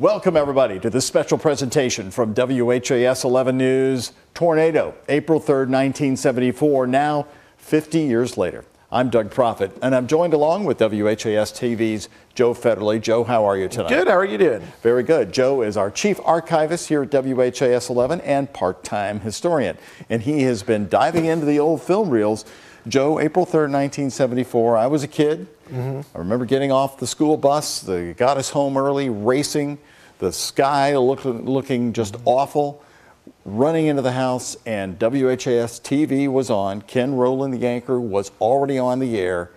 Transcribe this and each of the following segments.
Welcome, everybody, to this special presentation from WHAS 11 News Tornado, April 3rd, 1974, now 50 years later. I'm Doug Proffitt, and I'm joined along with WHAS TV's Joe Federle. Joe, how are you tonight? Good. How are you doing? Very good. Joe is our chief archivist here at WHAS 11 and part time historian, and he has been diving into the old film reels. Joe, April 3rd, 1974, I was a kid. Mm-hmm. I remember getting off the school bus. They got us home early, racing, the sky look, looking just mm-hmm. awful running into the house, and WHAS TV was on. Ken Rowland, the anchor, was already on the air.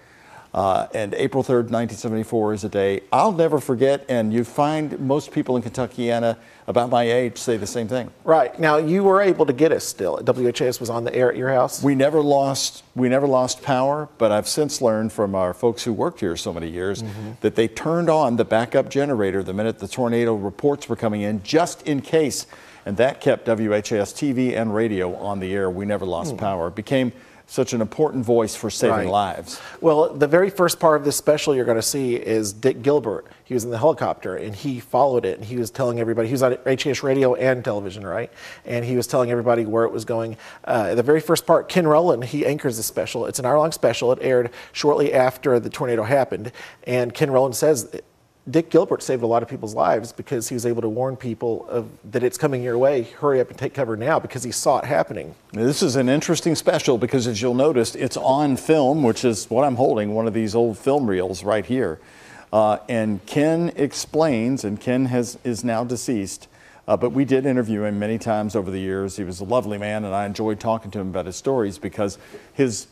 Uh, and April 3rd, 1974 is a day I'll never forget. And you find most people in Kentuckiana about my age say the same thing. Right. Now, you were able to get us still. WHAS was on the air at your house? We never lost, we never lost power, but I've since learned from our folks who worked here so many years mm-hmm. that they turned on the backup generator the minute the tornado reports were coming in, just in case and that kept WHAS TV and radio on the air. We never lost hmm. power. It became such an important voice for saving right. lives. Well, the very first part of this special you're going to see is Dick Gilbert. He was in the helicopter and he followed it and he was telling everybody, he was on HAS radio and television, right? And he was telling everybody where it was going. Uh, the very first part, Ken Rowland, he anchors the special. It's an hour long special. It aired shortly after the tornado happened. And Ken Rowland says, Dick Gilbert saved a lot of people's lives because he was able to warn people of, that it's coming your way. Hurry up and take cover now because he saw it happening. This is an interesting special because, as you'll notice, it's on film, which is what I'm holding one of these old film reels right here. Uh, and Ken explains, and Ken has, is now deceased, uh, but we did interview him many times over the years. He was a lovely man, and I enjoyed talking to him about his stories because his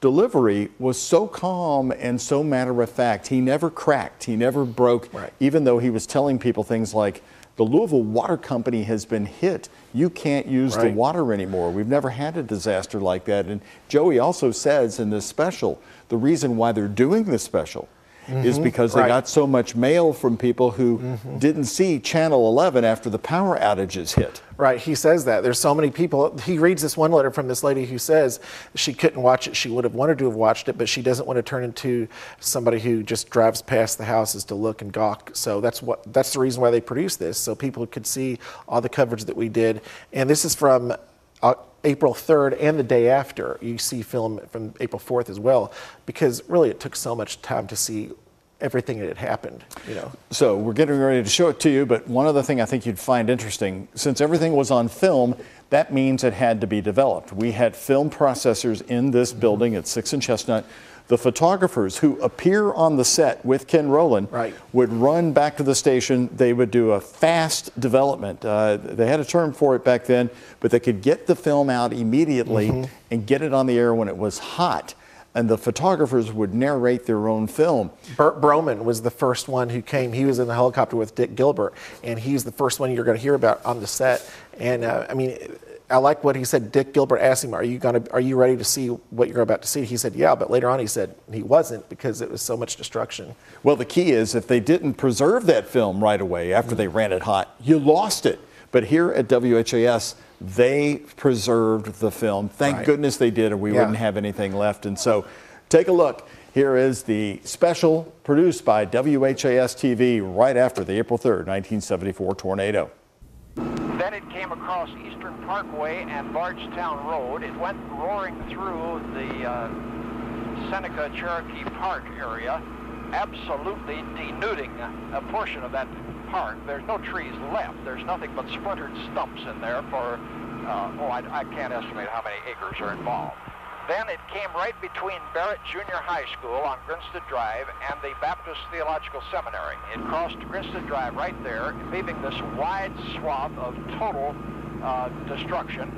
delivery was so calm and so matter of fact. He never cracked, he never broke, right. even though he was telling people things like, the Louisville Water Company has been hit. You can't use right. the water anymore. We've never had a disaster like that. And Joey also says in this special, the reason why they're doing this special mm-hmm. is because they right. got so much mail from people who mm-hmm. didn't see Channel 11 after the power outages hit. Right, he says that. There's so many people. He reads this one letter from this lady who says she couldn't watch it. She would have wanted to have watched it, but she doesn't want to turn into somebody who just drives past the houses to look and gawk. So that's what that's the reason why they produced this, so people could see all the coverage that we did. And this is from uh, April 3rd and the day after. You see film from April 4th as well, because really it took so much time to see everything that had happened, you know. So we're getting ready to show it to you, but one other thing I think you'd find interesting, since everything was on film, that means it had to be developed. We had film processors in this building at 6 and Chestnut. The photographers who appear on the set with Ken Rowland right. would run back to the station. They would do a fast development. Uh, they had a term for it back then, but they could get the film out immediately mm-hmm. and get it on the air when it was hot and the photographers would narrate their own film. Bert Broman was the first one who came. He was in the helicopter with Dick Gilbert, and he's the first one you're going to hear about on the set. And uh, I mean, I like what he said. Dick Gilbert asked him, "Are you to? Are you ready to see what you're about to see?" He said, "Yeah," but later on he said he wasn't because it was so much destruction. Well, the key is if they didn't preserve that film right away after they ran it hot, you lost it. But here at WHAS, they preserved the film. Thank right. goodness they did, or we yeah. wouldn't have anything left. And so take a look. Here is the special produced by WHAS TV right after the April 3rd, 1974 tornado. Then it came across Eastern Parkway and Bardstown Road. It went roaring through the uh, Seneca Cherokee Park area, absolutely denuding a portion of that park. There's no trees left. There's nothing but splintered stumps in there for, uh, oh, I, I can't estimate how many acres are involved. Then it came right between Barrett Junior High School on Grinstead Drive and the Baptist Theological Seminary. It crossed Grinstead Drive right there, leaving this wide swath of total uh, destruction.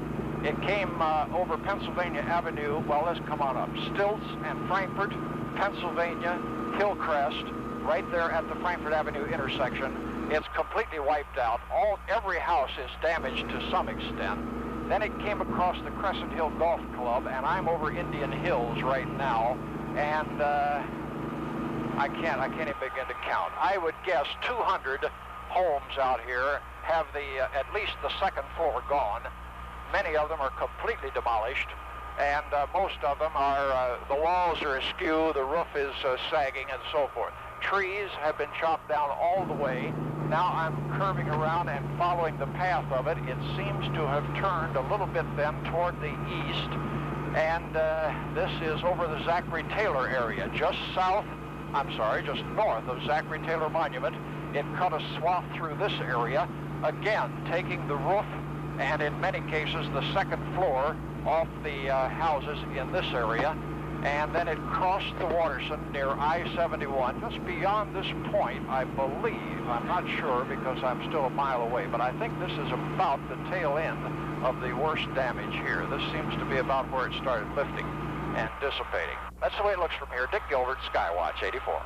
It came uh, over Pennsylvania Avenue. Well, let's come on up. Stilz and Frankfort, Pennsylvania, Hillcrest, right there at the Frankfort Avenue intersection. It's completely wiped out. All Every house is damaged to some extent. Then it came across the Crescent Hill Golf Club, and I'm over Indian Hills right now, and uh, I can't, I can't even begin to count. I would guess 200 homes out here have the, uh, at least the second floor gone. Many of them are completely demolished, and uh, most of them are, uh, the walls are askew, the roof is uh, sagging, and so forth. Trees have been chopped down all the way now I'm curving around and following the path of it. It seems to have turned a little bit then toward the east. And uh, this is over the Zachary Taylor area, just south, I'm sorry, just north of Zachary Taylor Monument. It cut a swath through this area, again taking the roof and in many cases the second floor off the uh, houses in this area and then it crossed the Watterson near I-71. Just beyond this point, I believe, I'm not sure because I'm still a mile away, but I think this is about the tail end of the worst damage here. This seems to be about where it started lifting and dissipating. That's the way it looks from here. Dick Gilbert, Skywatch 84.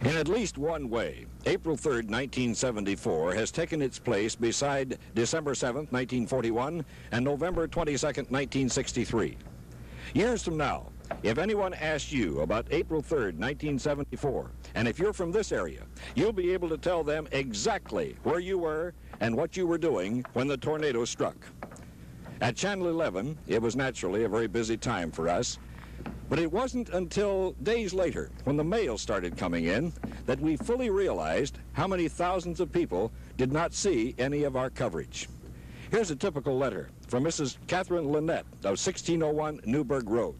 In at least one way, April 3, 1974 has taken its place beside December 7, 1941 and November 22, 1963. Years from now, if anyone asks you about April 3rd, 1974, and if you're from this area, you'll be able to tell them exactly where you were and what you were doing when the tornado struck. At Channel 11, it was naturally a very busy time for us, but it wasn't until days later, when the mail started coming in, that we fully realized how many thousands of people did not see any of our coverage. Here's a typical letter from Mrs. Catherine Lynette of 1601 Newburgh Road.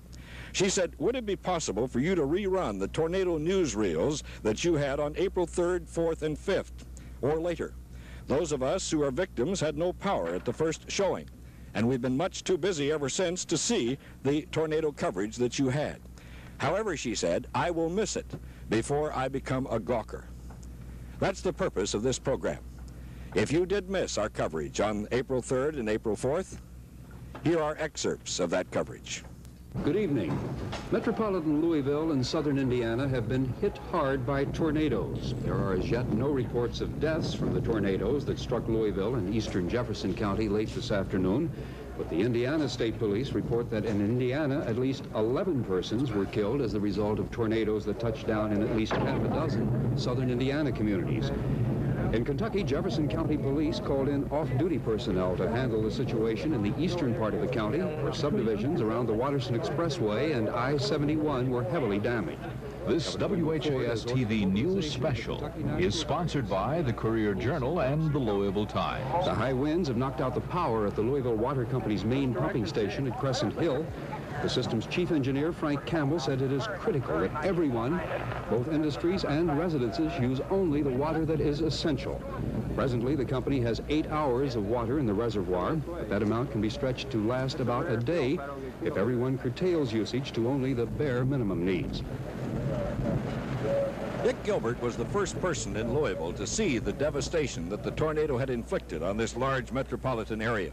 She said, would it be possible for you to rerun the tornado newsreels that you had on April 3rd, 4th, and 5th, or later? Those of us who are victims had no power at the first showing, and we've been much too busy ever since to see the tornado coverage that you had. However, she said, I will miss it before I become a gawker. That's the purpose of this program. If you did miss our coverage on April 3rd and April 4th, here are excerpts of that coverage. Good evening. Metropolitan Louisville and southern Indiana have been hit hard by tornadoes. There are as yet no reports of deaths from the tornadoes that struck Louisville and eastern Jefferson County late this afternoon. But the Indiana State Police report that in Indiana, at least 11 persons were killed as a result of tornadoes that touched down in at least half a dozen southern Indiana communities. In Kentucky, Jefferson County Police called in off-duty personnel to handle the situation in the eastern part of the county, where subdivisions around the Watterson Expressway and I-71 were heavily damaged. This WHAS-TV news special is sponsored by the Courier-Journal and the Louisville Times. The high winds have knocked out the power at the Louisville Water Company's main pumping station at Crescent Hill, the system's chief engineer, Frank Campbell, said it is critical that everyone, both industries and residences, use only the water that is essential. Presently, the company has eight hours of water in the reservoir, but that amount can be stretched to last about a day if everyone curtails usage to only the bare minimum needs. Dick Gilbert was the first person in Louisville to see the devastation that the tornado had inflicted on this large metropolitan area.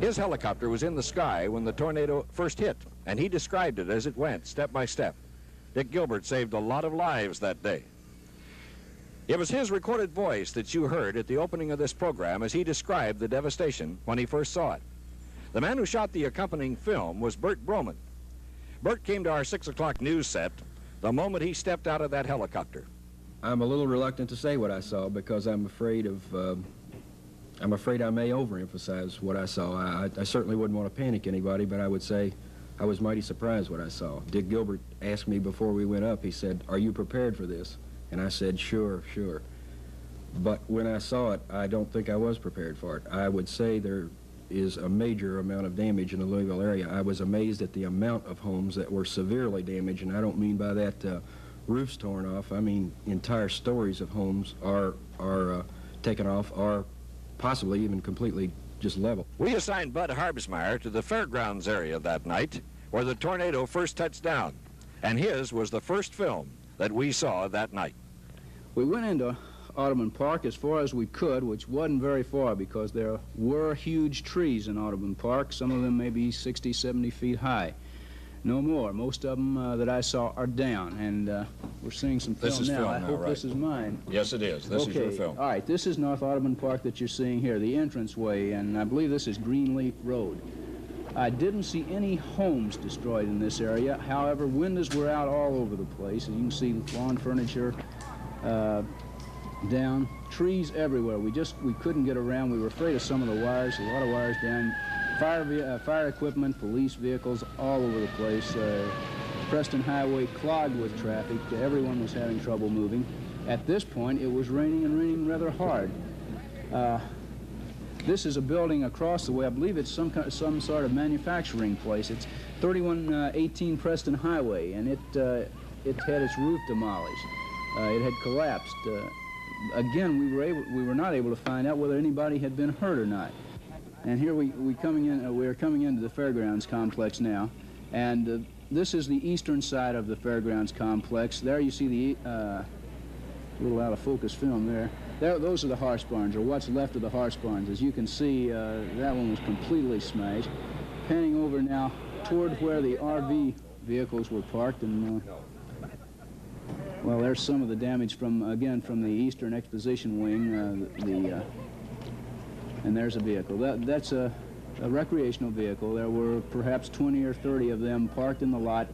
His helicopter was in the sky when the tornado first hit, and he described it as it went, step by step. Dick Gilbert saved a lot of lives that day. It was his recorded voice that you heard at the opening of this program as he described the devastation when he first saw it. The man who shot the accompanying film was Bert Broman. Bert came to our 6 o'clock news set the moment he stepped out of that helicopter. I'm a little reluctant to say what I saw because I'm afraid of uh, I'm afraid I may overemphasize what I saw. I, I, certainly wouldn't want to panic anybody, but I would say I was mighty surprised what I saw. Dick Gilbert asked me before we went up, he said, are you prepared for this? And I said, sure, sure. But when I saw it, I don't think I was prepared for it. I would say there is a major amount of damage in the Louisville area. I was amazed at the amount of homes that were severely damaged, and I don't mean by that uh, roofs torn off. I mean entire stories of homes are, are uh, taken off, are possibly even completely just level. We assigned Bud Harbsmeyer to the fairgrounds area that night where the tornado first touched down, and his was the first film that we saw that night. We went into Audubon Park as far as we could, which wasn't very far because there were huge trees in Audubon Park, some of them maybe 60, 70 feet high no more. Most of them uh, that I saw are down, and uh, we're seeing some film this is now. Film I now, hope right. this is mine. Yes, it is. This okay. is your film. All right, this is North Audubon Park that you're seeing here, the entranceway, and I believe this is Greenleaf Road. I didn't see any homes destroyed in this area. However, windows were out all over the place. As you can see, lawn furniture uh, down, trees everywhere. We just we couldn't get around. We were afraid of some of the wires. A lot of wires down Fire, uh, fire equipment, police vehicles all over the place. Uh, Preston Highway clogged with traffic. Everyone was having trouble moving. At this point, it was raining and raining rather hard. Uh, this is a building across the way. I believe it's some kind, some sort of manufacturing place. It's 3118 Preston Highway, and it uh, it had its roof demolished. Uh, it had collapsed. Uh, again, we were able we were not able to find out whether anybody had been hurt or not. And here we we coming in. Uh, we are coming into the fairgrounds complex now, and uh, this is the eastern side of the fairgrounds complex. There you see the uh, little out of focus film there. There, those are the horse barns, or what's left of the horse barns. As you can see, uh, that one was completely smashed. Panning over now toward where the RV vehicles were parked, and uh, well, there's some of the damage from again from the Eastern Exposition Wing. Uh, the uh, and there's a vehicle. That, that's a, a recreational vehicle. There were perhaps 20 or 30 of them parked in the lot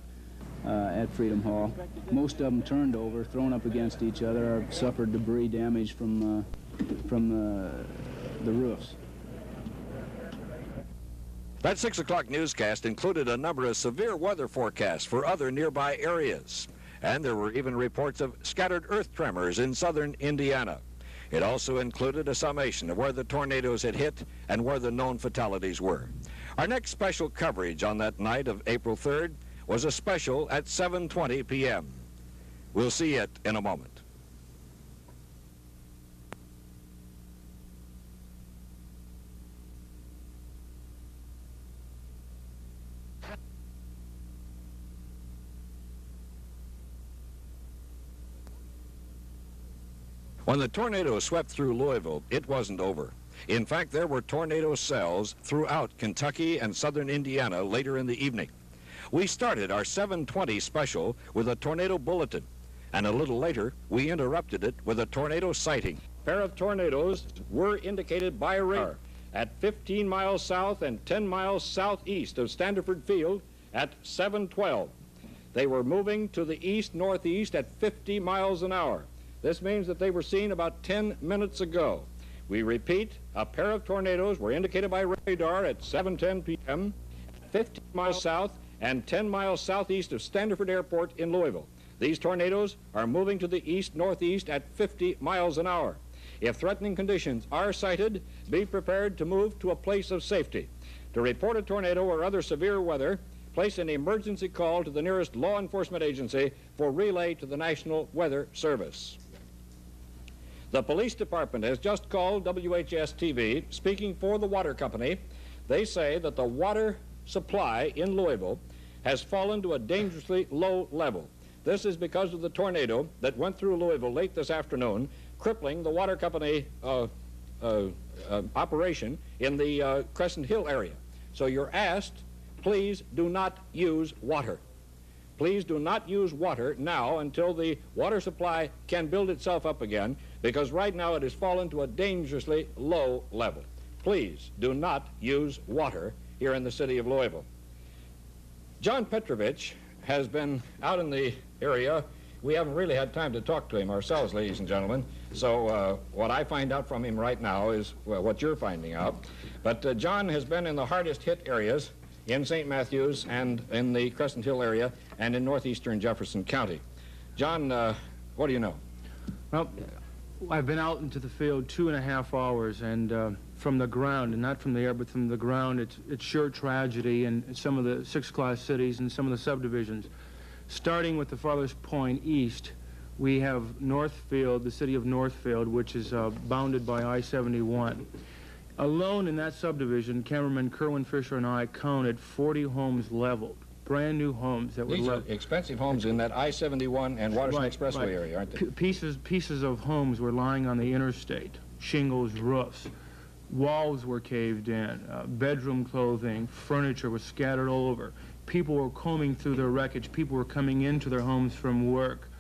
uh, at Freedom Hall. Most of them turned over, thrown up against each other, or suffered debris damage from, uh, from uh, the roofs. That 6 o'clock newscast included a number of severe weather forecasts for other nearby areas. And there were even reports of scattered earth tremors in southern Indiana. It also included a summation of where the tornadoes had hit and where the known fatalities were. Our next special coverage on that night of April 3rd was a special at 7.20 p.m. We'll see it in a moment. When the tornado swept through Louisville, it wasn't over. In fact, there were tornado cells throughout Kentucky and southern Indiana later in the evening. We started our 720 special with a tornado bulletin, and a little later, we interrupted it with a tornado sighting. A pair of tornadoes were indicated by radar at 15 miles south and 10 miles southeast of Standiford Field at 712. They were moving to the east-northeast at 50 miles an hour. This means that they were seen about 10 minutes ago. We repeat, a pair of tornadoes were indicated by radar at 7.10 p.m. 15 miles south and 10 miles southeast of Standiford Airport in Louisville. These tornadoes are moving to the east-northeast at 50 miles an hour. If threatening conditions are sighted, be prepared to move to a place of safety. To report a tornado or other severe weather, place an emergency call to the nearest law enforcement agency for relay to the National Weather Service. The police department has just called WHS-TV, speaking for the water company. They say that the water supply in Louisville has fallen to a dangerously low level. This is because of the tornado that went through Louisville late this afternoon, crippling the water company uh, uh, uh, operation in the uh, Crescent Hill area. So you're asked, please do not use water. Please do not use water now until the water supply can build itself up again, because right now it has fallen to a dangerously low level. Please do not use water here in the city of Louisville. John Petrovich has been out in the area. We haven't really had time to talk to him ourselves, ladies and gentlemen. So uh, what I find out from him right now is well, what you're finding out. But uh, John has been in the hardest hit areas in St. Matthews and in the Crescent Hill area and in northeastern Jefferson County. John, uh, what do you know? Well, I've been out into the field two and a half hours, and uh, from the ground, and not from the air, but from the ground, it's, it's sure tragedy in some of the six-class cities and some of the subdivisions. Starting with the farthest point east, we have Northfield, the city of Northfield, which is uh, bounded by I-71. Alone in that subdivision, cameraman Kerwin Fisher and I counted 40 homes leveled, brand new homes that were These are expensive homes in that I-71 and Watterson Right, Expressway right. area, aren't they? P- Pieces, pieces of homes were lying on the interstate, shingles, roofs. Walls were caved in, uh, bedroom clothing, furniture was scattered all over. People were combing through their wreckage. People were coming into their homes from work.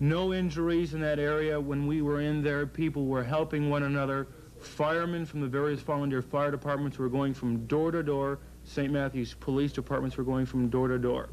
No injuries in that area when we were in there. People were helping one another. Firemen from the various volunteer fire departments were going from door to door. St. Matthews police departments were going from door to door.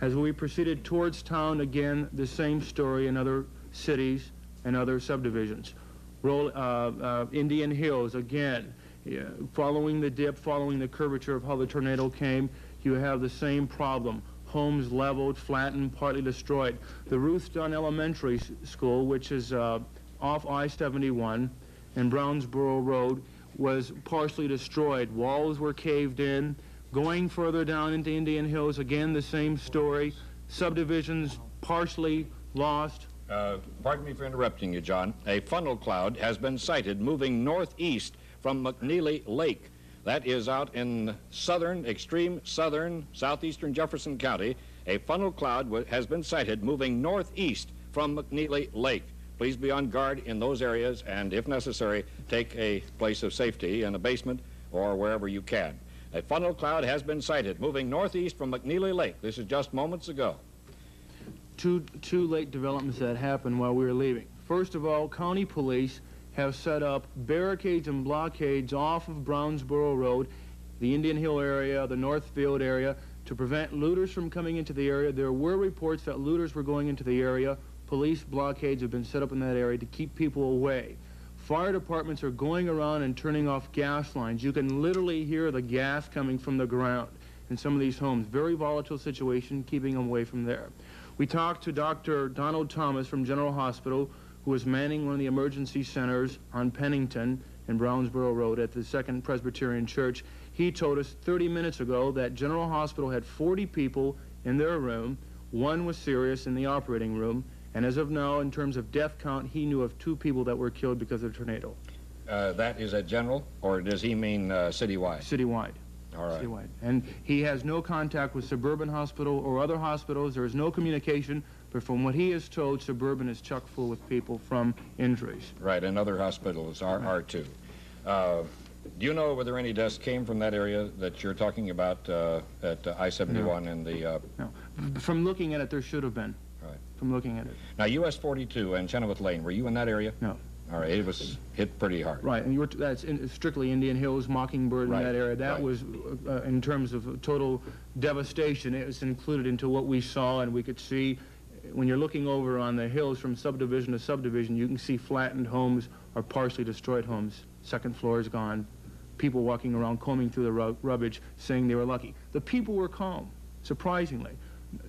As we proceeded towards town, again, the same story in other cities and other subdivisions. Roll, uh, uh, Indian Hills, again, yeah, following the dip, following the curvature of how the tornado came, you have the same problem. homes leveled, flattened, partly destroyed. The Ruth Dunn Elementary School, which is uh, off I-71 and Brownsboro Road, was partially destroyed. Walls were caved in. Going further down into Indian Hills, again, the same story. Subdivisions partially lost. Uh, pardon me for interrupting you, John. A funnel cloud has been sighted moving northeast from McNeely Lake. That is out in southern, extreme southern, southeastern Jefferson County. A funnel cloud has been sighted moving northeast from McNeely Lake. Please be on guard in those areas and, if necessary, take a place of safety in a basement or wherever you can. A funnel cloud has been sighted moving northeast from McNeely Lake. This is just moments ago. two, two late developments that happened while we were leaving. First of all, county police have set up barricades and blockades off of Brownsboro Road, the Indian Hill area, the Northfield area, to prevent looters from coming into the area. There were reports that looters were going into the area. Police blockades have been set up in that area to keep people away. Fire departments are going around and turning off gas lines. You can literally hear the gas coming from the ground in some of these homes. Very volatile situation, keeping them away from there. We talked to Dr. Donald Thomas from General Hospital, who was manning one of the emergency centers on Pennington and Brownsboro Road at the Second Presbyterian Church. He told us 30 minutes ago that General Hospital had 40 people in their room. One was serious in the operating room. And as of now, in terms of death count, he knew of two people that were killed because of the tornado, Uh, that is a general, or does he mean uh, citywide? citywide. All right. citywide. And he has no contact with Suburban Hospital or other hospitals. There is no communication. But from what he is told, Suburban is chock full with people from injuries. Right, and other hospitals are, are too. Uh, do you know whether any deaths came from that area that you're talking about uh, at uh, I-71 and the... Uh, No. From looking at it, there should have been. From looking at it. now, US 42 and Chenoweth Lane, were you in that area? No. All right, it was hit pretty hard. Right, and you were t- that's in, strictly Indian Hills, Mockingbird Right, in that area. That right. was, uh, in terms of total devastation, it was included into what we saw, and we could see, when you're looking over on the hills from subdivision to subdivision, you can see flattened homes or partially destroyed homes. Second floor is gone. People walking around combing through the rubbish, saying they were lucky. The people were calm, surprisingly.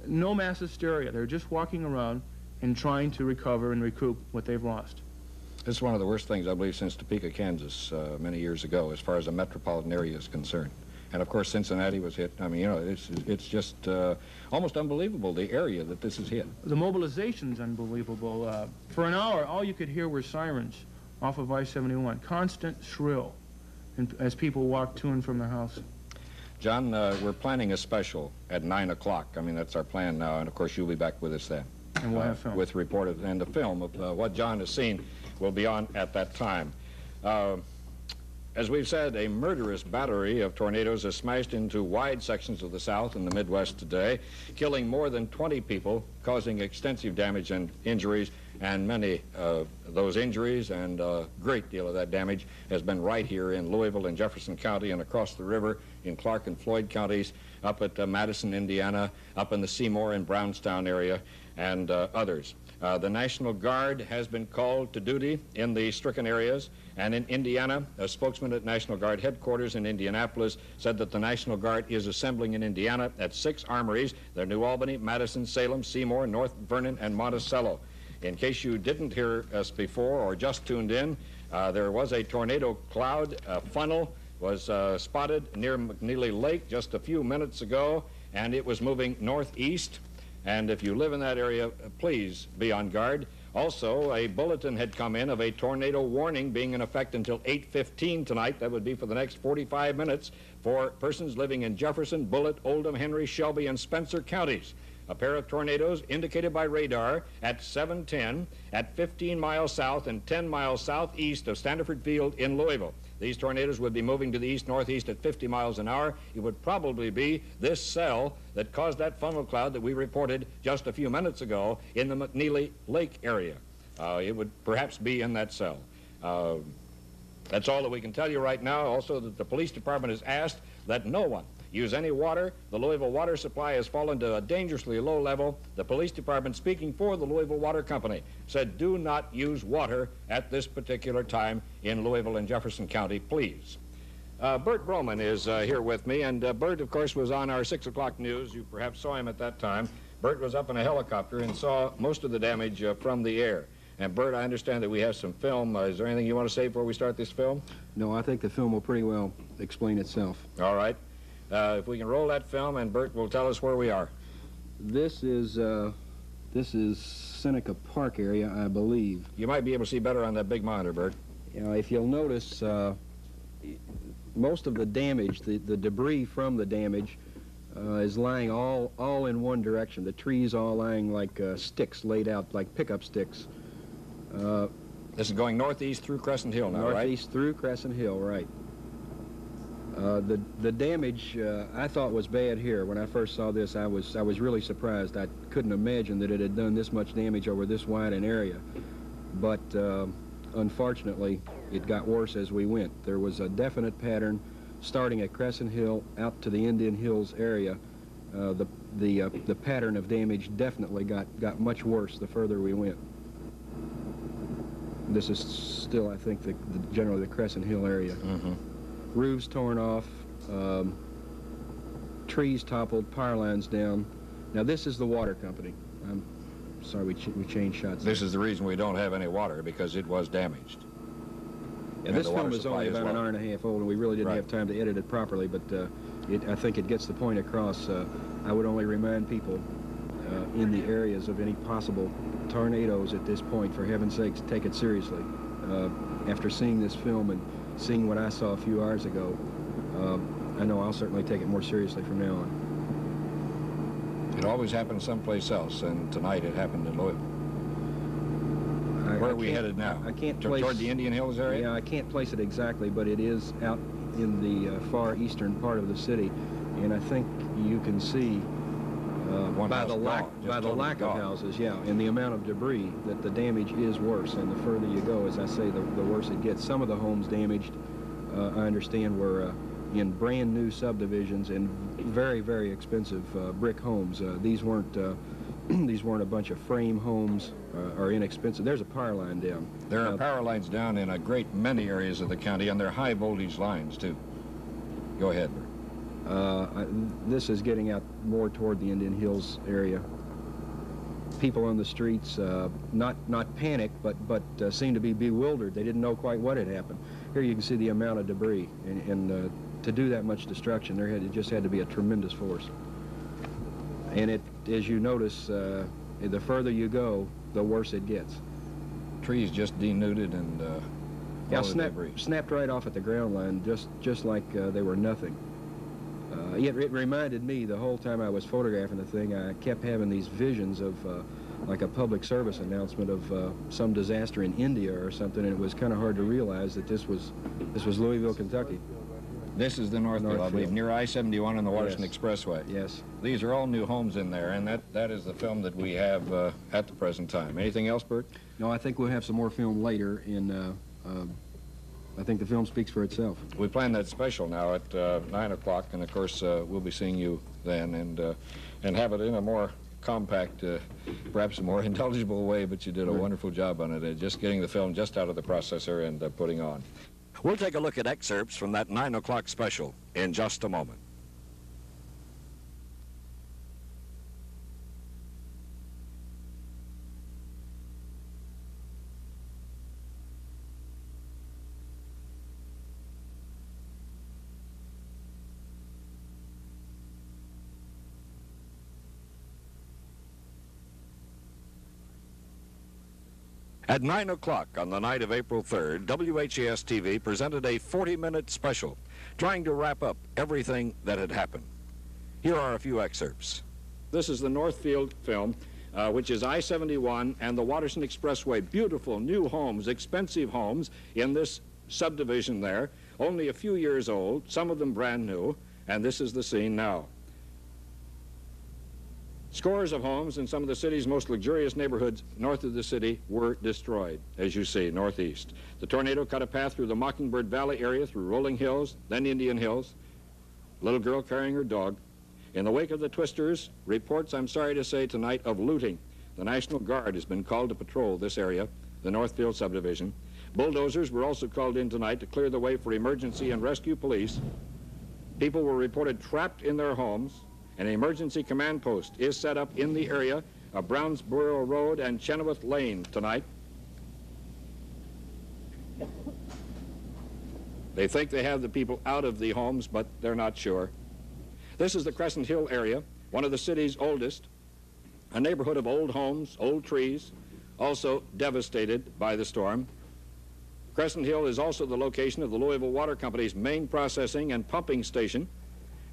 No mass hysteria. They're just walking around and trying to recover and recoup what they've lost. This is one of the worst things, I believe, since Topeka, Kansas, uh, many years ago, as far as the metropolitan area is concerned. And of course, Cincinnati was hit. I mean, you know, it's, it's just uh, almost unbelievable, the area that this is hit. The mobilization's unbelievable. Uh, for an hour, all you could hear were sirens off of I-71, constant shrill, and, as people walked to and from their house. John, uh, we're planning a special at 9 o'clock. I mean, that's our plan now, and of course, you'll be back with us then. And we'll uh, have film. With report of, and the film of uh, what John has seen will be on at that time. Uh, as we've said, a murderous battery of tornadoes has smashed into wide sections of the South and the Midwest today, killing more than 20 people, causing extensive damage and injuries, and many of those injuries and a great deal of that damage has been right here in Louisville and Jefferson County and across the river in Clark and Floyd counties, up at uh, Madison, Indiana, up in the Seymour and Brownstown area, and uh, others. Uh, the National Guard has been called to duty in the stricken areas, and in Indiana, a spokesman at National Guard headquarters in Indianapolis said that the National Guard is assembling in Indiana at six armories. They're New Albany, Madison, Salem, Seymour, North Vernon, and Monticello. In case you didn't hear us before or just tuned in, uh, there was a tornado cloud uh, funnel was uh, spotted near McNeely Lake just a few minutes ago, and it was moving northeast. And if you live in that area, uh, please be on guard. Also, a bulletin had come in of a tornado warning being in effect until 8.15 tonight. That would be for the next 45 minutes for persons living in Jefferson, Bullitt, Oldham, Henry, Shelby, and Spencer counties. A pair of tornadoes indicated by radar at 710 at 15 miles south and 10 miles southeast of Standiford Field in Louisville. These tornadoes would be moving to the east-northeast at 50 miles an hour. It would probably be this cell that caused that funnel cloud that we reported just a few minutes ago in the McNeely Lake area. Uh, it would perhaps be in that cell. Uh, that's all that we can tell you right now. Also, that the police department has asked that no one use any water. The Louisville water supply has fallen to a dangerously low level. The police department, speaking for the Louisville Water Company, said do not use water at this particular time in Louisville and Jefferson County, please. Uh, Bert Broman is uh, here with me, and uh, Bert, of course, was on our 6 o'clock news. You perhaps saw him at that time. Bert was up in a helicopter and saw most of the damage uh, from the air. And Bert, I understand that we have some film. Uh, is there anything you want to say before we start this film? No, I think the film will pretty well explain itself. All right. Uh, if we can roll that film, and Bert will tell us where we are. This is uh, this is Seneca Park area, I believe. You might be able to see better on that big monitor, Bert. You know, if you'll notice, uh, most of the damage, the, the debris from the damage, uh, is lying all all in one direction. The trees all lying like uh, sticks laid out, like pickup sticks. Uh, This is going northeast through Crescent Hill now, right? northeast through Crescent Hill, right. Uh, the the damage uh, I thought was bad here. When I first saw this, I was I was really surprised. I couldn't imagine that it had done this much damage over this wide an area. But uh, unfortunately, it got worse as we went. There was a definite pattern starting at Crescent Hill out to the Indian Hills area. Uh, the the uh, the pattern of damage definitely got got much worse the further we went. This is still, I think, the, the generally the Crescent Hill area. Mm-hmm. Roofs torn off, um, trees toppled, power lines down. Now this is the water company. I'm sorry we, ch we changed shots. This is the reason we don't have any water, because it was damaged. Yeah, and this film is only about an hour and a half old, and we really didn't Right. have time to edit it properly, but uh, it, I think it gets the point across. Uh, I would only remind people uh, in the areas of any possible tornadoes at this point, for heaven's sakes, take it seriously. Uh, after seeing this film and seeing what I saw a few hours ago, um, I know I'll certainly take it more seriously from now on. It always happens someplace else, and tonight it happened in Louisville. I, Where I are we headed now? I can't Toward- place... Toward the Indian Hills area? Yeah, I can't place it exactly, but it is out in the uh, far eastern part of the city, and I think you can see uh, One by the lack gone, by the lack gone. of houses, yeah, and the amount of debris that the damage is worse, and the further you go, as I say, the, the worse it gets. Some of the homes damaged, uh, I understand, were uh, in brand new subdivisions and very very expensive uh, brick homes. Uh, these weren't. Uh, these weren't a bunch of frame homes uh, or inexpensive. There's a power line down. There are power lines down in a great many areas of the county, and they're high voltage lines, too. Go ahead, I, this is getting out more toward the Indian Hills area. People on the streets, uh, not not panicked, but but uh, seem to be bewildered. They didn't know quite what had happened. Here you can see the amount of debris, and, and uh, to do that much destruction, there had it just had to be a tremendous force. And it, as you notice, uh, the further you go, the worse it gets. Trees just denuded and uh, Yeah, debris. snapped right off at the ground line, just just like uh, they were nothing. Uh, it, it reminded me the whole time I was photographing the thing, I kept having these visions of uh, like a public service announcement of uh, some disaster in India or something, and it was kind of hard to realize that this was this was Louisville, Kentucky. This is the Northfield, I believe, near I-71 and the Washington Yes. Expressway. Yes. These are all new homes in there, and that, that is the film that we have uh, at the present time. Anything else, Bert? No, I think we'll have some more film later, in uh, uh, I think the film speaks for itself. We plan that special now at uh, 9 o'clock, and of course, uh, we'll be seeing you then, and, uh, and have it in a more compact, uh, perhaps a more intelligible way, but you did a Right. wonderful job on it, uh, just getting the film just out of the processor and uh, putting on. We'll take a look at excerpts from that 9 o'clock special in just a moment. At 9 o'clock on the night of April 3rd, WHAS TV presented a 40-minute special trying to wrap up everything that had happened. Here are a few excerpts. This is the Northfield film, uh, which is I-71 and the Watterson Expressway. Beautiful new homes, expensive homes in this subdivision there, only a few years old, some of them brand new, and this is the scene now. Scores of homes in some of the city's most luxurious neighborhoods north of the city were destroyed, as you see, northeast. The tornado cut a path through the Mockingbird Valley area, through rolling hills, then Indian Hills. Little girl carrying her dog. In the wake of the twisters, reports, I'm sorry to say tonight, of looting. The National Guard has been called to patrol this area, the Northfield subdivision. Bulldozers were also called in tonight to clear the way for emergency and rescue police. People were reported trapped in their homes. An emergency command post is set up in the area of Brownsboro Road and Chenoweth Lane tonight. They think they have the people out of the homes, but they're not sure. This is the Crescent Hill area, one of the city's oldest, a neighborhood of old homes, old trees, also devastated by the storm. Crescent Hill is also the location of the Louisville Water Company's main processing and pumping station.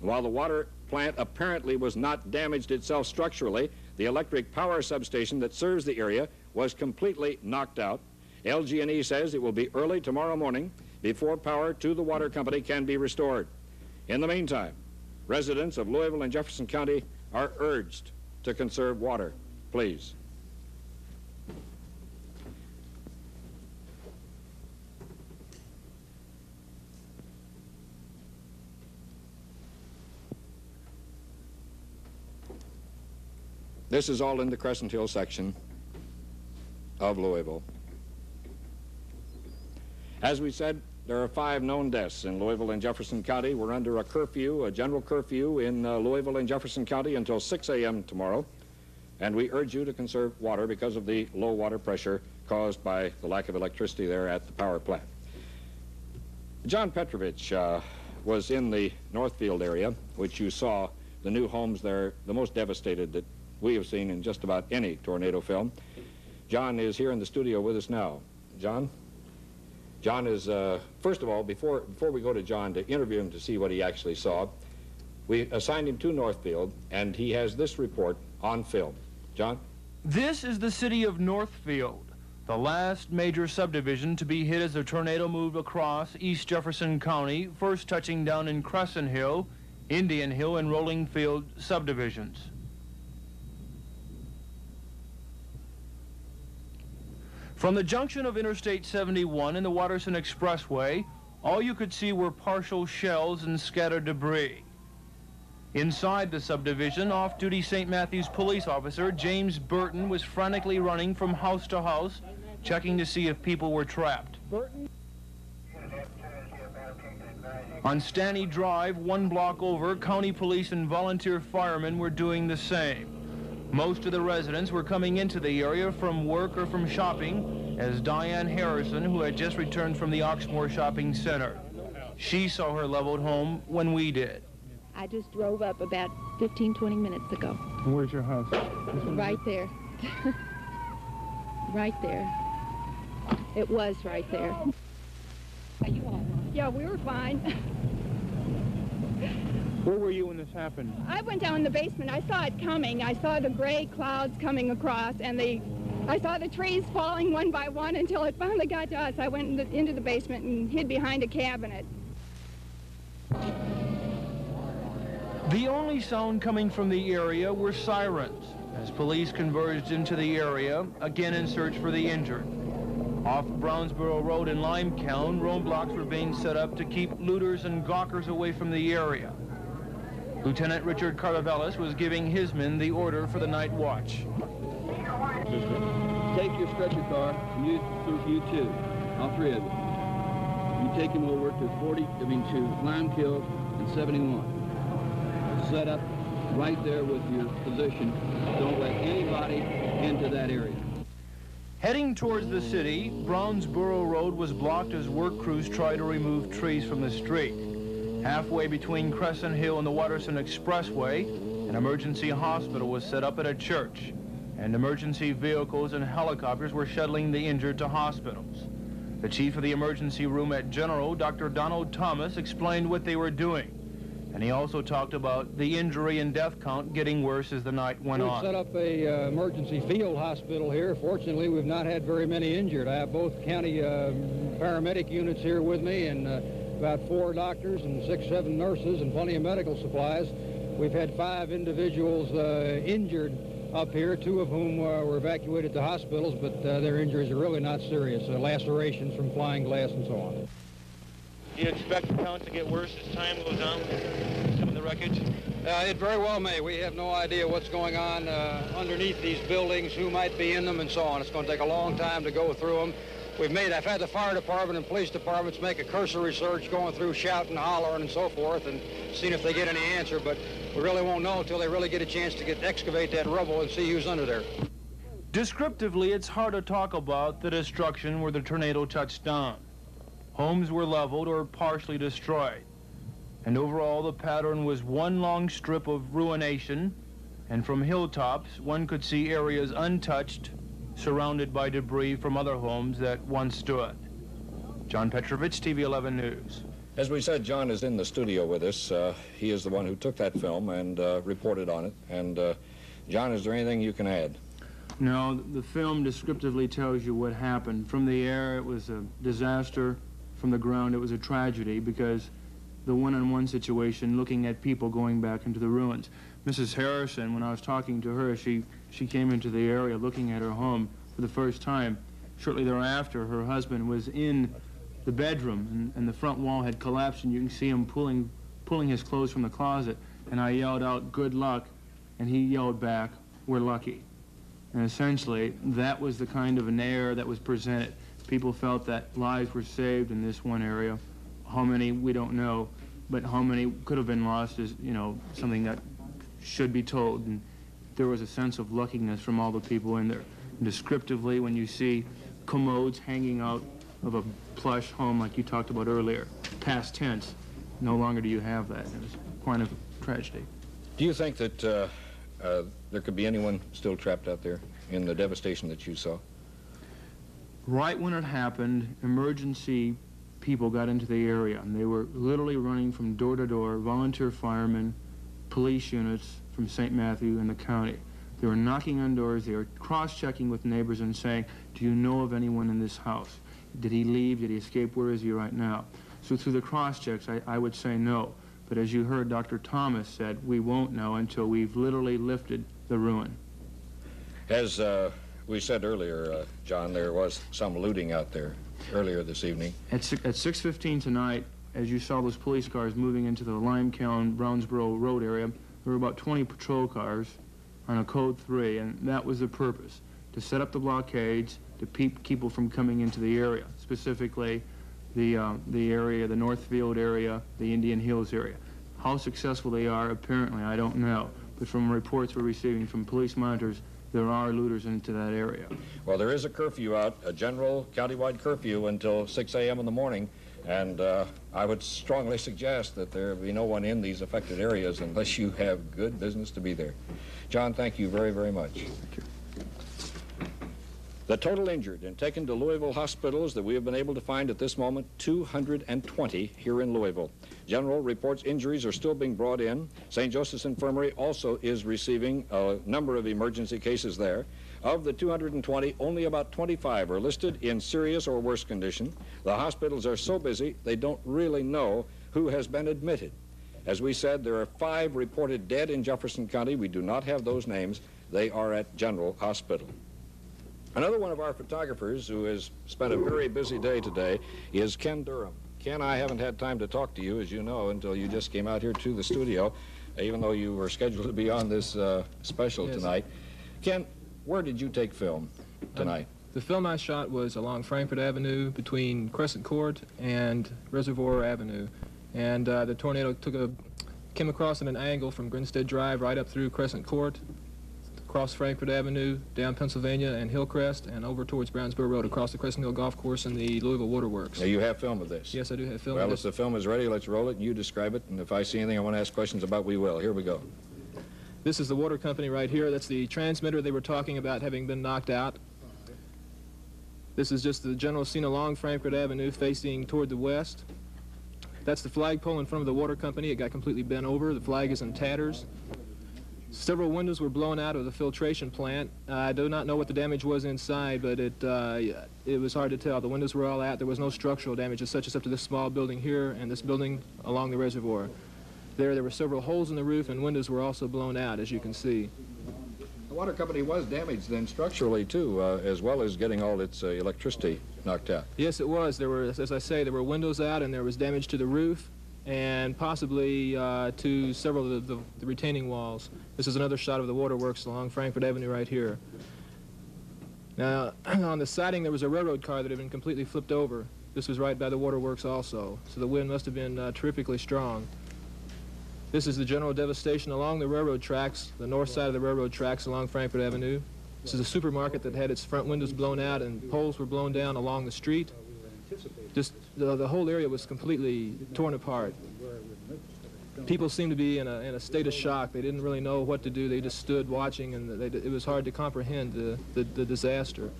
While the water plant apparently was not damaged itself structurally, the electric power substation that serves the area was completely knocked out. LG&E says it will be early tomorrow morning before power to the water company can be restored. In the meantime, residents of Louisville and Jefferson County are urged to conserve water. Please. This is all in the Crescent Hill section of Louisville. As we said, there are five known deaths in Louisville and Jefferson County. We're under a curfew, a general curfew in uh, Louisville and Jefferson County until 6 a.m. tomorrow. And we urge you to conserve water because of the low water pressure caused by the lack of electricity there at the power plant. John Petrovich uh, was in the Northfield area, which you saw the new homes there, the most devastated that we have seen in just about any tornado film. John is here in the studio with us now. John? John is, uh, first of all, before, before we go to John to interview him to see what he actually saw, we assigned him to Northfield, and he has this report on film. John? This is the city of Northfield, the last major subdivision to be hit as the tornado moved across East Jefferson County, first touching down in Crescent Hill, Indian Hill, and Rolling Field subdivisions. From the junction of Interstate 71 and the Watterson Expressway, all you could see were partial shells and scattered debris. Inside the subdivision, off-duty St. Matthews police officer James Burton was frantically running from house to house, checking to see if people were trapped. Burton? On Stanny Drive, one block over, county police and volunteer firemen were doing the same. Most of the residents were coming into the area from work or from shopping, as Diane Harrison, who had just returned from the Oxmoor Shopping Center. She saw her leveled home when we did. I just drove up about 15, 20 minutes ago. Where's your house? Right there. right there. It was right there. Are you all right? Yeah, we were fine. Where were you when this happened? I went down in the basement. I saw it coming. I saw the gray clouds coming across, and the, I saw the trees falling one by one until it finally got to us. I went in the, into the basement and hid behind a cabinet. The only sound coming from the area were sirens as police converged into the area, again in search for the injured. Off Brownsboro Road in Limetown, roadblocks were being set up to keep looters and gawkers away from the area. Lieutenant Richard Carlavelis was giving his men the order for the night watch. Take your stretcher car, you through you two, all three of you. You take him over to 40, I mean to Limekiln and 71. Set up right there with your position. Don't let anybody into that area. Heading towards the city, Brownsboro Road was blocked as work crews tried to remove trees from the street. Halfway between Crescent Hill and the Watterson Expressway, an emergency hospital was set up at a church, and emergency vehicles and helicopters were shuttling the injured to hospitals. The chief of the emergency room at General, Dr. Donald Thomas, explained what they were doing. And he also talked about the injury and death count getting worse as the night went on. We've on. set up a uh, emergency field hospital here. Fortunately, we've not had very many injured. I have both county uh, paramedic units here with me and uh, about four doctors and six, seven nurses and plenty of medical supplies. We've had five individuals uh, injured up here, two of whom uh, were evacuated to hospitals, but uh, their injuries are really not serious. Uh, lacerations from flying glass and so on. Do you expect the count to get worse as time goes on with some of the wreckage? Uh, it very well may. We have no idea what's going on uh, underneath these buildings, who might be in them, and so on. It's going to take a long time to go through them. We've made, I've had the fire department and police departments make a cursory search going through shouting, hollering, and so forth, and seeing if they get any answer, but we really won't know until they really get a chance to get excavate that rubble and see who's under there. Descriptively, it's hard to talk about the destruction where the tornado touched down. Homes were leveled or partially destroyed. And overall, the pattern was one long strip of ruination, and from hilltops, one could see areas untouched, surrounded by debris from other homes that once stood. John Petrovich, TV 11 News. As we said, John is in the studio with us. Uh, he is the one who took that film and uh, reported on it. And uh, John, is there anything you can add? No, the film descriptively tells you what happened. From the air, it was a disaster. From the ground, it was a tragedy because the one-on-one situation, looking at people going back into the ruins. Mrs. Harrison, when I was talking to her, she, she came into the area looking at her home for the first time. Shortly thereafter, her husband was in the bedroom, and, and the front wall had collapsed, and you can see him pulling, pulling his clothes from the closet. And I yelled out, good luck, and he yelled back, we're lucky. And essentially, that was the kind of an air that was presented. People felt that lives were saved in this one area. How many, we don't know, but how many could have been lost is, you know, something that should be told. And there was a sense of luckiness from all the people in there. Descriptively, when you see commodes hanging out of a plush home like you talked about earlier, past tense, no longer do you have that. It was quite a tragedy. Do you think that uh, uh, there could be anyone still trapped out there in the devastation that you saw? Right when it happened, emergency people got into the area, and they were literally running from door to door, volunteer firemen, police units from St. Matthew and the county. They were knocking on doors, they were cross-checking with neighbors and saying, do you know of anyone in this house? Did he leave? Did he escape? Where is he right now? So through the cross-checks, I, I would say no. But as you heard Dr. Thomas said, we won't know until we've literally lifted the ruin. As uh, we said earlier, uh, John, there was some looting out there earlier this evening. At, si at 6.15 tonight, as you saw those police cars moving into the Limekiln, Brownsboro Road area, there were about 20 patrol cars on a Code 3, and that was the purpose, to set up the blockades, to keep people from coming into the area, specifically the, uh, the area, the Northfield area, the Indian Hills area. How successful they are, apparently, I don't know. But from reports we're receiving from police monitors, there are looters into that area. Well, there is a curfew out, a general countywide curfew until 6 a.m. in the morning, and uh, I would strongly suggest that there be no one in these affected areas unless you have good business to be there. John, thank you very, very much. Thank you. The total injured and taken to Louisville hospitals that we have been able to find at this moment, 220 here in Louisville. General reports injuries are still being brought in. St. Joseph's Infirmary also is receiving a number of emergency cases there. Of the 220, only about 25 are listed in serious or worse condition. The hospitals are so busy, they don't really know who has been admitted. As we said, there are five reported dead in Jefferson County. We do not have those names. They are at General Hospital. Another one of our photographers who has spent a very busy day today is Ken Durham. Ken, I haven't had time to talk to you, as you know, until you just came out here to the studio, even though you were scheduled to be on this uh, special yes. tonight. Ken, where did you take film tonight? Um, the film I shot was along Frankfort Avenue between Crescent Court and Reservoir Avenue. And uh, the tornado took a, came across at an angle from Grinstead Drive right up through Crescent Court across Frankfort Avenue, down Pennsylvania and Hillcrest, and over towards Brownsboro Road, across the Crescent Hill Golf Course and the Louisville Waterworks. Now you have film of this? Yes, I do have film well, if the film is ready, let's roll it and you describe it. And if I see anything I want to ask questions about, we will. Here we go. This is the water company right here. That's the transmitter they were talking about having been knocked out. This is just the general scene along Frankfort Avenue facing toward the west. That's the flagpole in front of the water company. It got completely bent over. The flag is in tatters. Several windows were blown out of the filtration plant. Uh, I do not know what the damage was inside, but it, uh, it was hard to tell. The windows were all out. There was no structural damage as such except to this small building here and this building along the reservoir. There, there were several holes in the roof and windows were also blown out, as you can see. The water company was damaged then structurally, too, uh, as well as getting all its uh, electricity knocked out. Yes, it was. There were, as I say, there were windows out and there was damage to the roof and possibly uh, to several of the, the, the, retaining walls. This is another shot of the waterworks along Frankfort Avenue right here. Now, on the siding, there was a railroad car that had been completely flipped over. This was right by the waterworks also, so the wind must have been uh, terrifically strong. This is the general devastation along the railroad tracks, the north side of the railroad tracks along Frankfort Avenue. This is a supermarket that had its front windows blown out and poles were blown down along the street. Just the, the whole area was completely torn apart. People seemed to be in a, in a state of shock. They didn't really know what to do. They just stood watching, and they, it was hard to comprehend the, the, the disaster.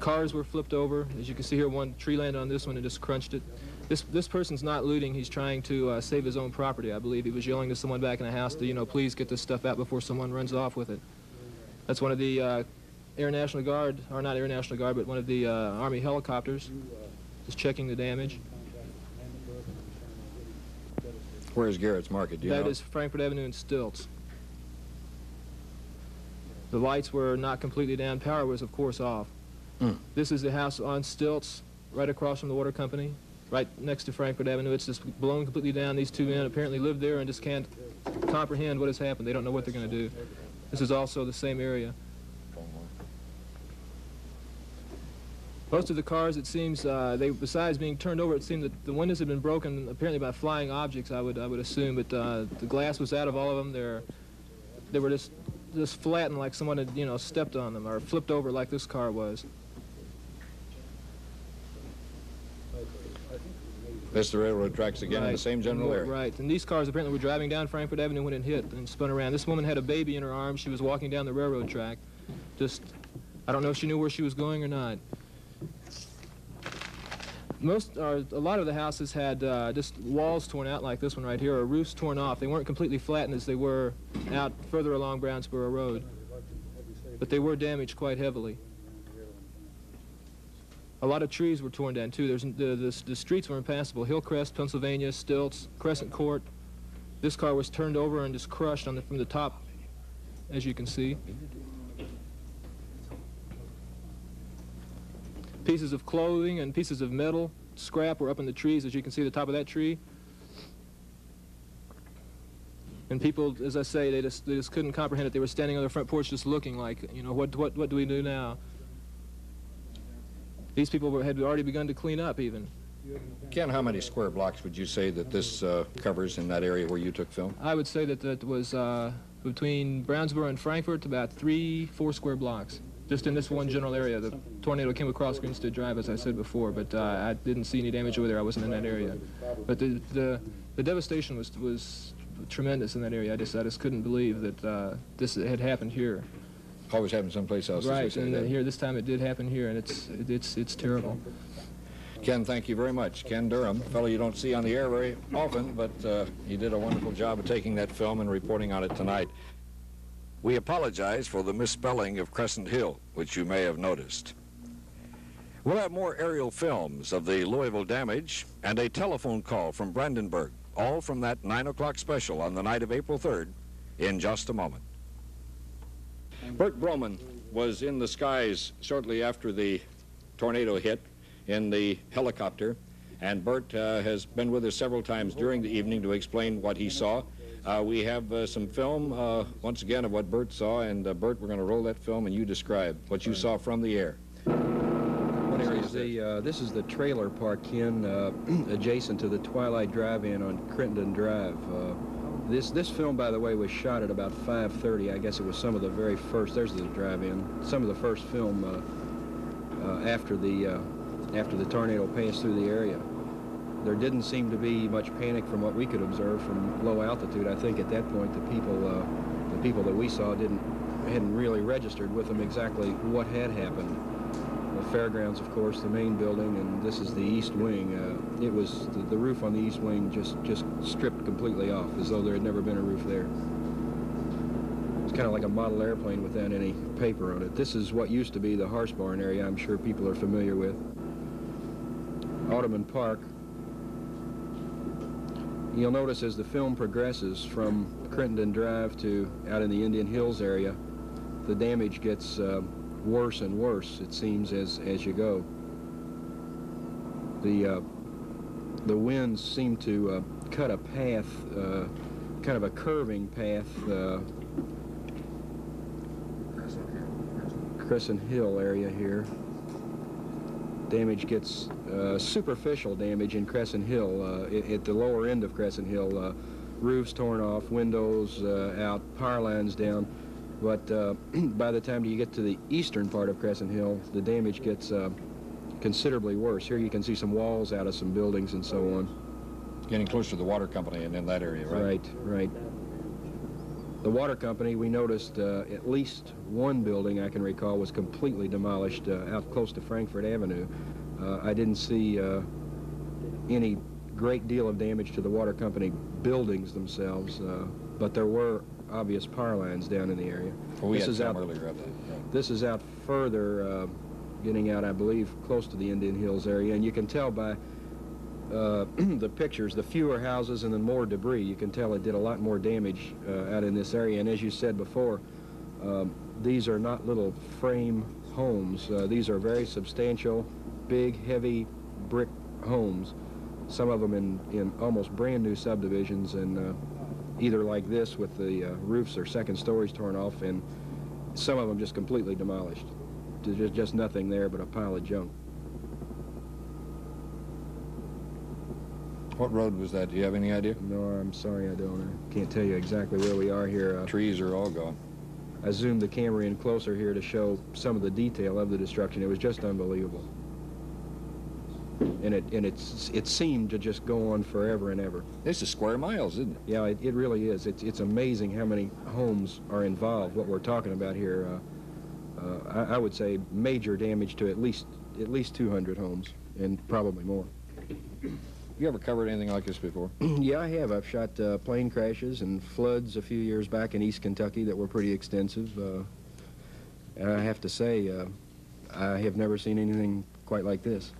Cars were flipped over. As you can see here, one tree landed on this one and just crunched it. This, this person's not looting. He's trying to uh, save his own property, I believe. He was yelling to someone back in the house to, you know, please get this stuff out before someone runs off with it. That's one of the uh, Air National Guard, or not Air National Guard, but one of the uh, Army helicopters, just checking the damage. Where's Garrett's Market? Do you That know? is Frankfort Avenue and Stilz. The lights were not completely down. Power was, of course, off. Hmm. This is the house on stilts, right across from the water company, right next to Frankfort Avenue. It's just blown completely down. These two men apparently live there and just can't comprehend what has happened. They don't know what they're going to do. This is also the same area. Most of the cars, it seems, uh, they besides being turned over, it seemed that the windows had been broken apparently by flying objects. I would I would assume, but uh, the glass was out of all of them. They're they were just just flattened like someone had you know stepped on them or flipped over like this car was. That's the railroad tracks again in the same general area. Right, and these cars apparently were driving down Frankfort Avenue when it hit and spun around. This woman had a baby in her arms. She was walking down the railroad track. Just, I don't know if she knew where she was going or not. Most, or a lot of the houses had uh, just walls torn out like this one right here, or roofs torn off. They weren't completely flattened as they were out further along Brownsboro Road, but they were damaged quite heavily. A lot of trees were torn down too. There's the, the, the streets were impassable. Hillcrest, Pennsylvania, Stilz, Crescent Court. This car was turned over and just crushed on the, from the top, as you can see. Pieces of clothing and pieces of metal, scrap were up in the trees, as you can see the top of that tree. And people, as I say, they just, they just couldn't comprehend it. They were standing on their front porch just looking like, you know, what, what, what do we do now? These people had already begun to clean up even. Ken, how many square blocks would you say that this uh, covers in that area where you took film? I would say that that was uh, between Brownsboro and Frankfort, about three, four square blocks, just in this one general area. The tornado came across Grinstead Drive, as I said before, but uh, I didn't see any damage over there. I wasn't in that area. But the the, the devastation was was tremendous in that area. I just I just couldn't believe that uh, this had happened here. Always happened someplace else. Right, and uh, that. here this time it did happen here, and it's it's it's terrible. Ken, thank you very much. Ken Durham, fellow you don't see on the air very often, but uh, you did a wonderful job of taking that film and reporting on it tonight. We apologize for the misspelling of Crescent Hill, which you may have noticed. We'll have more aerial films of the Louisville damage and a telephone call from Brandenburg, all from that 9 o'clock special on the night of April 3rd, in just a moment. Bert Broman was in the skies shortly after the tornado hit in the helicopter, and Bert uh, has been with us several times during the evening to explain what he saw. Uh, we have uh, some film, uh, once again, of what Bert saw, and uh, Bert, we're going to roll that film, and you describe what you saw from the air. Area is the, uh, this is the trailer park, in adjacent to the Twilight Drive-In on Crittenden Drive. This, this film, by the way, was shot at about 5.30. I guess it was some of the very first, there's the drive-in, some of the first film uh, uh, after, the, uh, after the tornado passed through the area. There didn't seem to be much panic from what we could observe from low altitude. I think at that point the people, uh, the people that we saw didn't, hadn't really registered with them exactly what had happened the fairgrounds, of course, the main building, and this is the east wing. Uh, it was the, the roof on the east wing just just stripped completely off, as though there had never been a roof there. It's kind of like a model airplane without any paper on it. This is what used to be the horse barn area. I'm sure people are familiar with. Audubon Park. You'll notice as the film progresses from Crittenden Drive to out in the Indian Hills area, the damage gets uh, worse and worse, it seems, as, as you go. The, uh, the winds seem to uh, cut a path, uh, kind of a curving path. Uh, Crescent Hill area here. Damage gets uh, superficial damage in Crescent Hill, uh, at, at the lower end of Crescent Hill. Roofs torn off, windows out, power lines down. But uh, by the time you get to the eastern part of Crescent Hill, the damage gets uh, considerably worse. Here you can see some walls out of some buildings and so on. Getting closer to the water company and in that area, right? Right, right. The water company, we noticed uh, at least one building I can recall was completely demolished uh, out close to Frankfort Avenue. Uh, I didn't see uh, any great deal of damage to the water company buildings themselves, uh, but there were obvious power lines down in the area. Well, we this is out, earlier of that. right. This is out further, uh, getting out, I believe, close to the Indian Hills area, and you can tell by uh, the pictures, the fewer houses and the more debris, you can tell it did a lot more damage uh, out in this area. And as you said before, um, these are not little frame homes. Uh, these are very substantial, big, heavy brick homes. Some of them in, in almost brand new subdivisions and uh, either like this with the uh, roofs or second stories torn off and some of them just completely demolished. There's just, just nothing there but a pile of junk. What road was that? Do you have any idea? No, I'm sorry, I don't. I can't tell you exactly where we are here. Uh, Trees are all gone. I zoomed the camera in closer here to show some of the detail of the destruction. It was just unbelievable. And it and it's it seemed to just go on forever and ever. This is square miles, isn't it? Yeah, it, it really is. It's it's amazing how many homes are involved. What we're talking about here, uh, uh, I, I would say major damage to at least at least 200 homes and probably more. You ever covered anything like this before? yeah, I have. I've shot uh, plane crashes and floods a few years back in East Kentucky that were pretty extensive. Uh, and I have to say, uh, I have never seen anything quite like this.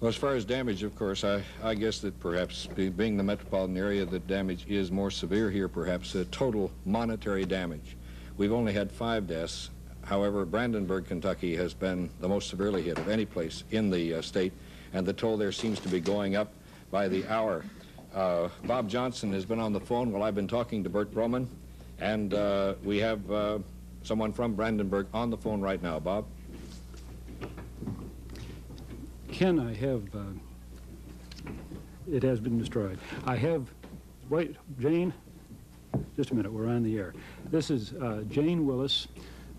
Well, as far as damage, of course, I, I guess that perhaps be, being the metropolitan area, the damage is more severe here, perhaps, uh, total monetary damage. We've only had five deaths. However, Brandenburg, Kentucky has been the most severely hit of any place in the uh, state, and the toll there seems to be going up by the hour. Uh, Bob Johnson has been on the phone while I've been talking to Bert Broman, and uh, we have uh, someone from Brandenburg on the phone right now. Bob? Ken, I have, uh, it has been destroyed. I have, wait, Jane, just a minute, we're on the air. This is uh, Jane Willis,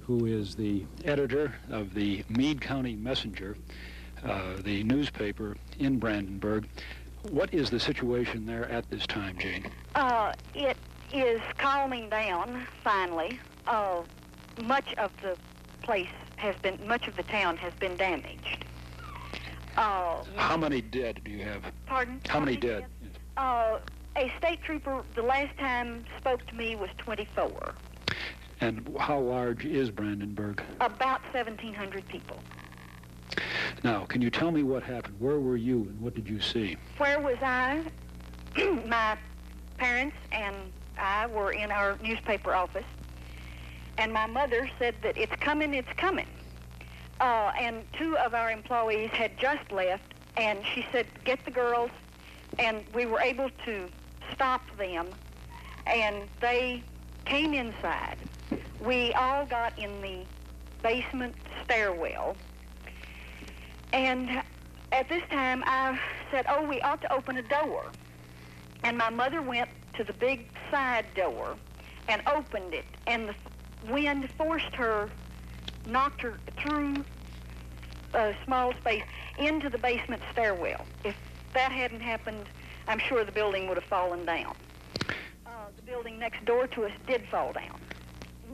who is the editor of the Meade County Messenger, uh, the newspaper in Brandenburg. What is the situation there at this time, Jane? Uh, it is calming down finally. Uh, much of the place has been, much of the town has been damaged. Uh, How many dead do you have? pardon? How many dead? Uh, a state trooper the last time spoke to me was 24. And how large is Brandenburg? About 1,700 people. Now, can you tell me what happened? Where were you and what did you see? Where was I? My parents and I were in our newspaper office, and my mother said that it's coming, it's coming. Uh, and two of our employees had just left, and she said, get the girls, and we were able to stop them, and they came inside. We all got in the basement stairwell, and at this time I said, oh, we ought to open a door. And my mother went to the big side door and opened it, and the wind forced her, knocked her through a small space into the basement stairwell. If that hadn't happened, I'm sure the building would have fallen down. Uh, the building next door to us did fall down.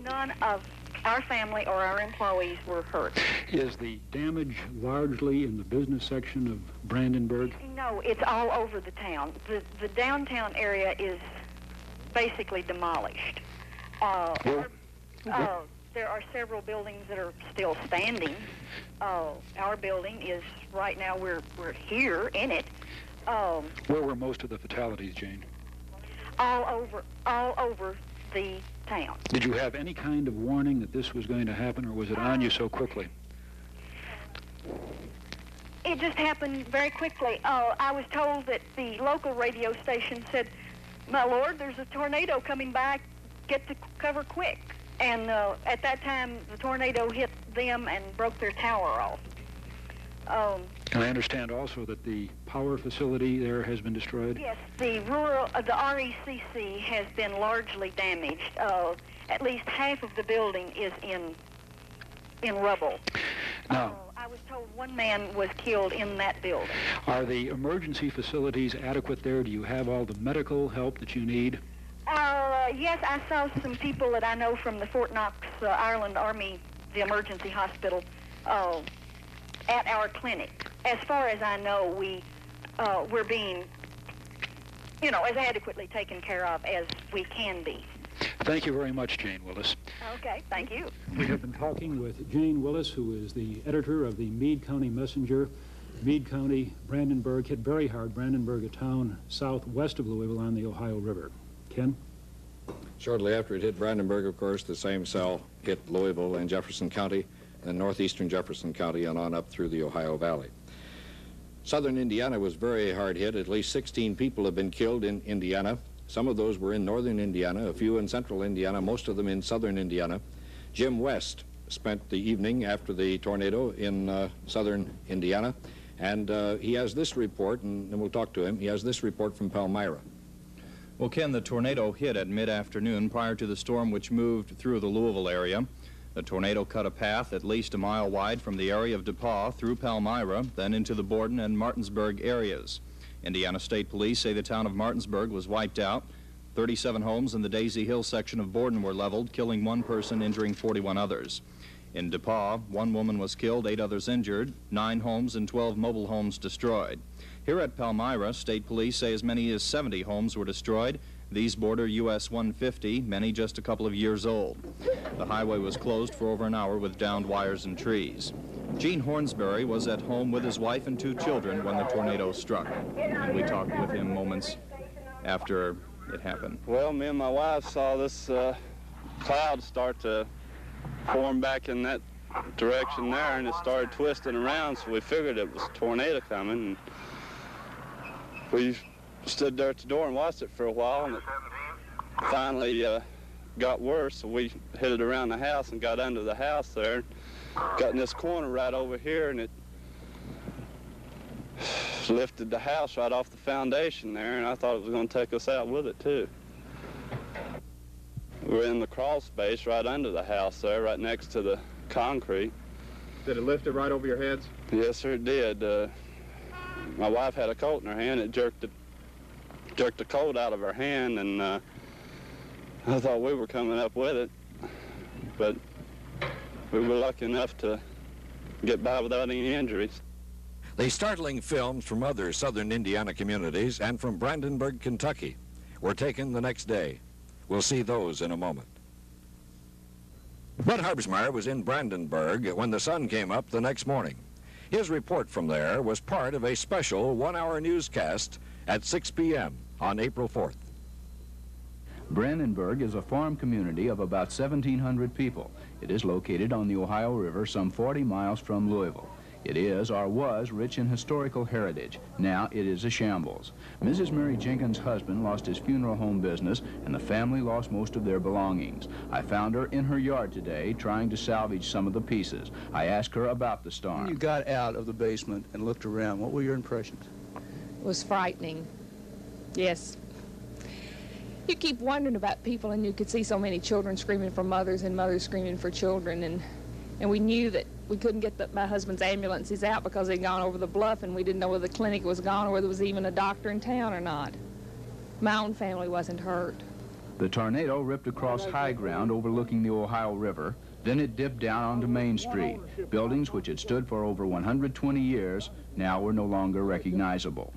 None of our family or our employees were hurt. Is the damage largely in the business section of Brandenburg? No, it's all over the town. The, the downtown area is basically demolished. Uh, our- uh, there are several buildings that are still standing. Uh, our building is right now. We're we're here in it. Um, Where were most of the fatalities, Jane? all over all over the town. Did you have any kind of warning that this was going to happen, or was it on you so quickly? It just happened very quickly. Uh, I was told that the local radio station said, "My lord, there's a tornado coming by. Get to cover quick." And uh, at that time, the tornado hit them and broke their tower off. Um, And I understand also that the power facility there has been destroyed? yes, the rural, uh, the RECC has been largely damaged. Uh, at least half of the building is in in rubble. Now, I was told one man was killed in that building. are the emergency facilities adequate there? Do you have all the medical help that you need? Uh, yes, I saw some people that I know from the Fort Knox, uh, Ireland Army, the emergency hospital, uh, at our clinic. As far as I know, we uh, we're being, you know, as adequately taken care of as we can be. Thank you very much, Jane Willis. Okay, thank you. We have been talking with Jane Willis, who is the editor of the Meade County Messenger. Meade County, Brandenburg, hit very hard. Brandenburg, a town southwest of Louisville on the Ohio River. Ken? Shortly after it hit Brandenburg, of course, the same cell hit Louisville and Jefferson County, and northeastern Jefferson County, and on up through the Ohio Valley. Southern Indiana was very hard hit. At least 16 people have been killed in Indiana. Some of those were in northern Indiana, a few in central Indiana, most of them in southern Indiana. Jim West spent the evening after the tornado in uh, southern Indiana, and uh, he has this report, and, and we'll talk to him. He has this report from Palmyra. Well, Ken, the tornado hit at mid-afternoon prior to the storm which moved through the Louisville area. The tornado cut a path at least a mile wide from the area of DePauw through Palmyra, then into the Borden and Martinsburg areas. Indiana State Police say the town of Martinsburg was wiped out. 37 homes in the Daisy Hill section of Borden were leveled, killing one person, injuring 41 others. In DePauw, one woman was killed, eight others injured, nine homes and 12 mobile homes destroyed. Here at Palmyra, state police say as many as 70 homes were destroyed. These border US 150, many just a couple of years old. The highway was closed for over an hour with downed wires and trees. Gene Hornsberry was at home with his wife and two children when the tornado struck. And we talked with him moments after it happened. Well, me and my wife saw this uh, cloud start to form back in that direction there, and it started twisting around, so we figured it was a tornado coming. And we stood there at the door and watched it for a while, and it finally uh, got worse, so we headed around the house and got under the house there. Got in this corner right over here, and it lifted the house right off the foundation there, and I thought it was going to take us out with it, too. We're in the crawl space right under the house there, right next to the concrete. Did it lift it right over your heads? Yes, sir, it did. Uh, my wife had a coat in her hand. It jerked it, jerked the coat out of her hand, and uh, I thought we were coming up with it, but we were lucky enough to get by without any injuries. The startling films from other southern Indiana communities and from Brandenburg, Kentucky were taken the next day. We'll see those in a moment. Bud Harbsmeyer was in Brandenburg when the sun came up the next morning. His report from there was part of a special one-hour newscast at 6 p.m. on April 4th. Brandenburg is a farm community of about 1,700 people. It is located on the Ohio River some 40 miles from Louisville. It is, or was, rich in historical heritage. Now it is a shambles. Mrs. Mary Jenkins' husband lost his funeral home business, and the family lost most of their belongings. I found her in her yard today trying to salvage some of the pieces. I asked her about the storm. When you got out of the basement and looked around, what were your impressions? It was frightening. Yes. You keep wondering about people, and you could see so many children screaming for mothers and mothers screaming for children, and and we knew that we couldn't get the, my husband's ambulances out because they'd gone over the bluff, and we didn't know whether the clinic was gone or whether there was even a doctor in town or not. My own family wasn't hurt. The tornado ripped across high ground overlooking the Ohio River. Then it dipped down onto Main Street. Buildings which had stood for over 120 years now were no longer recognizable.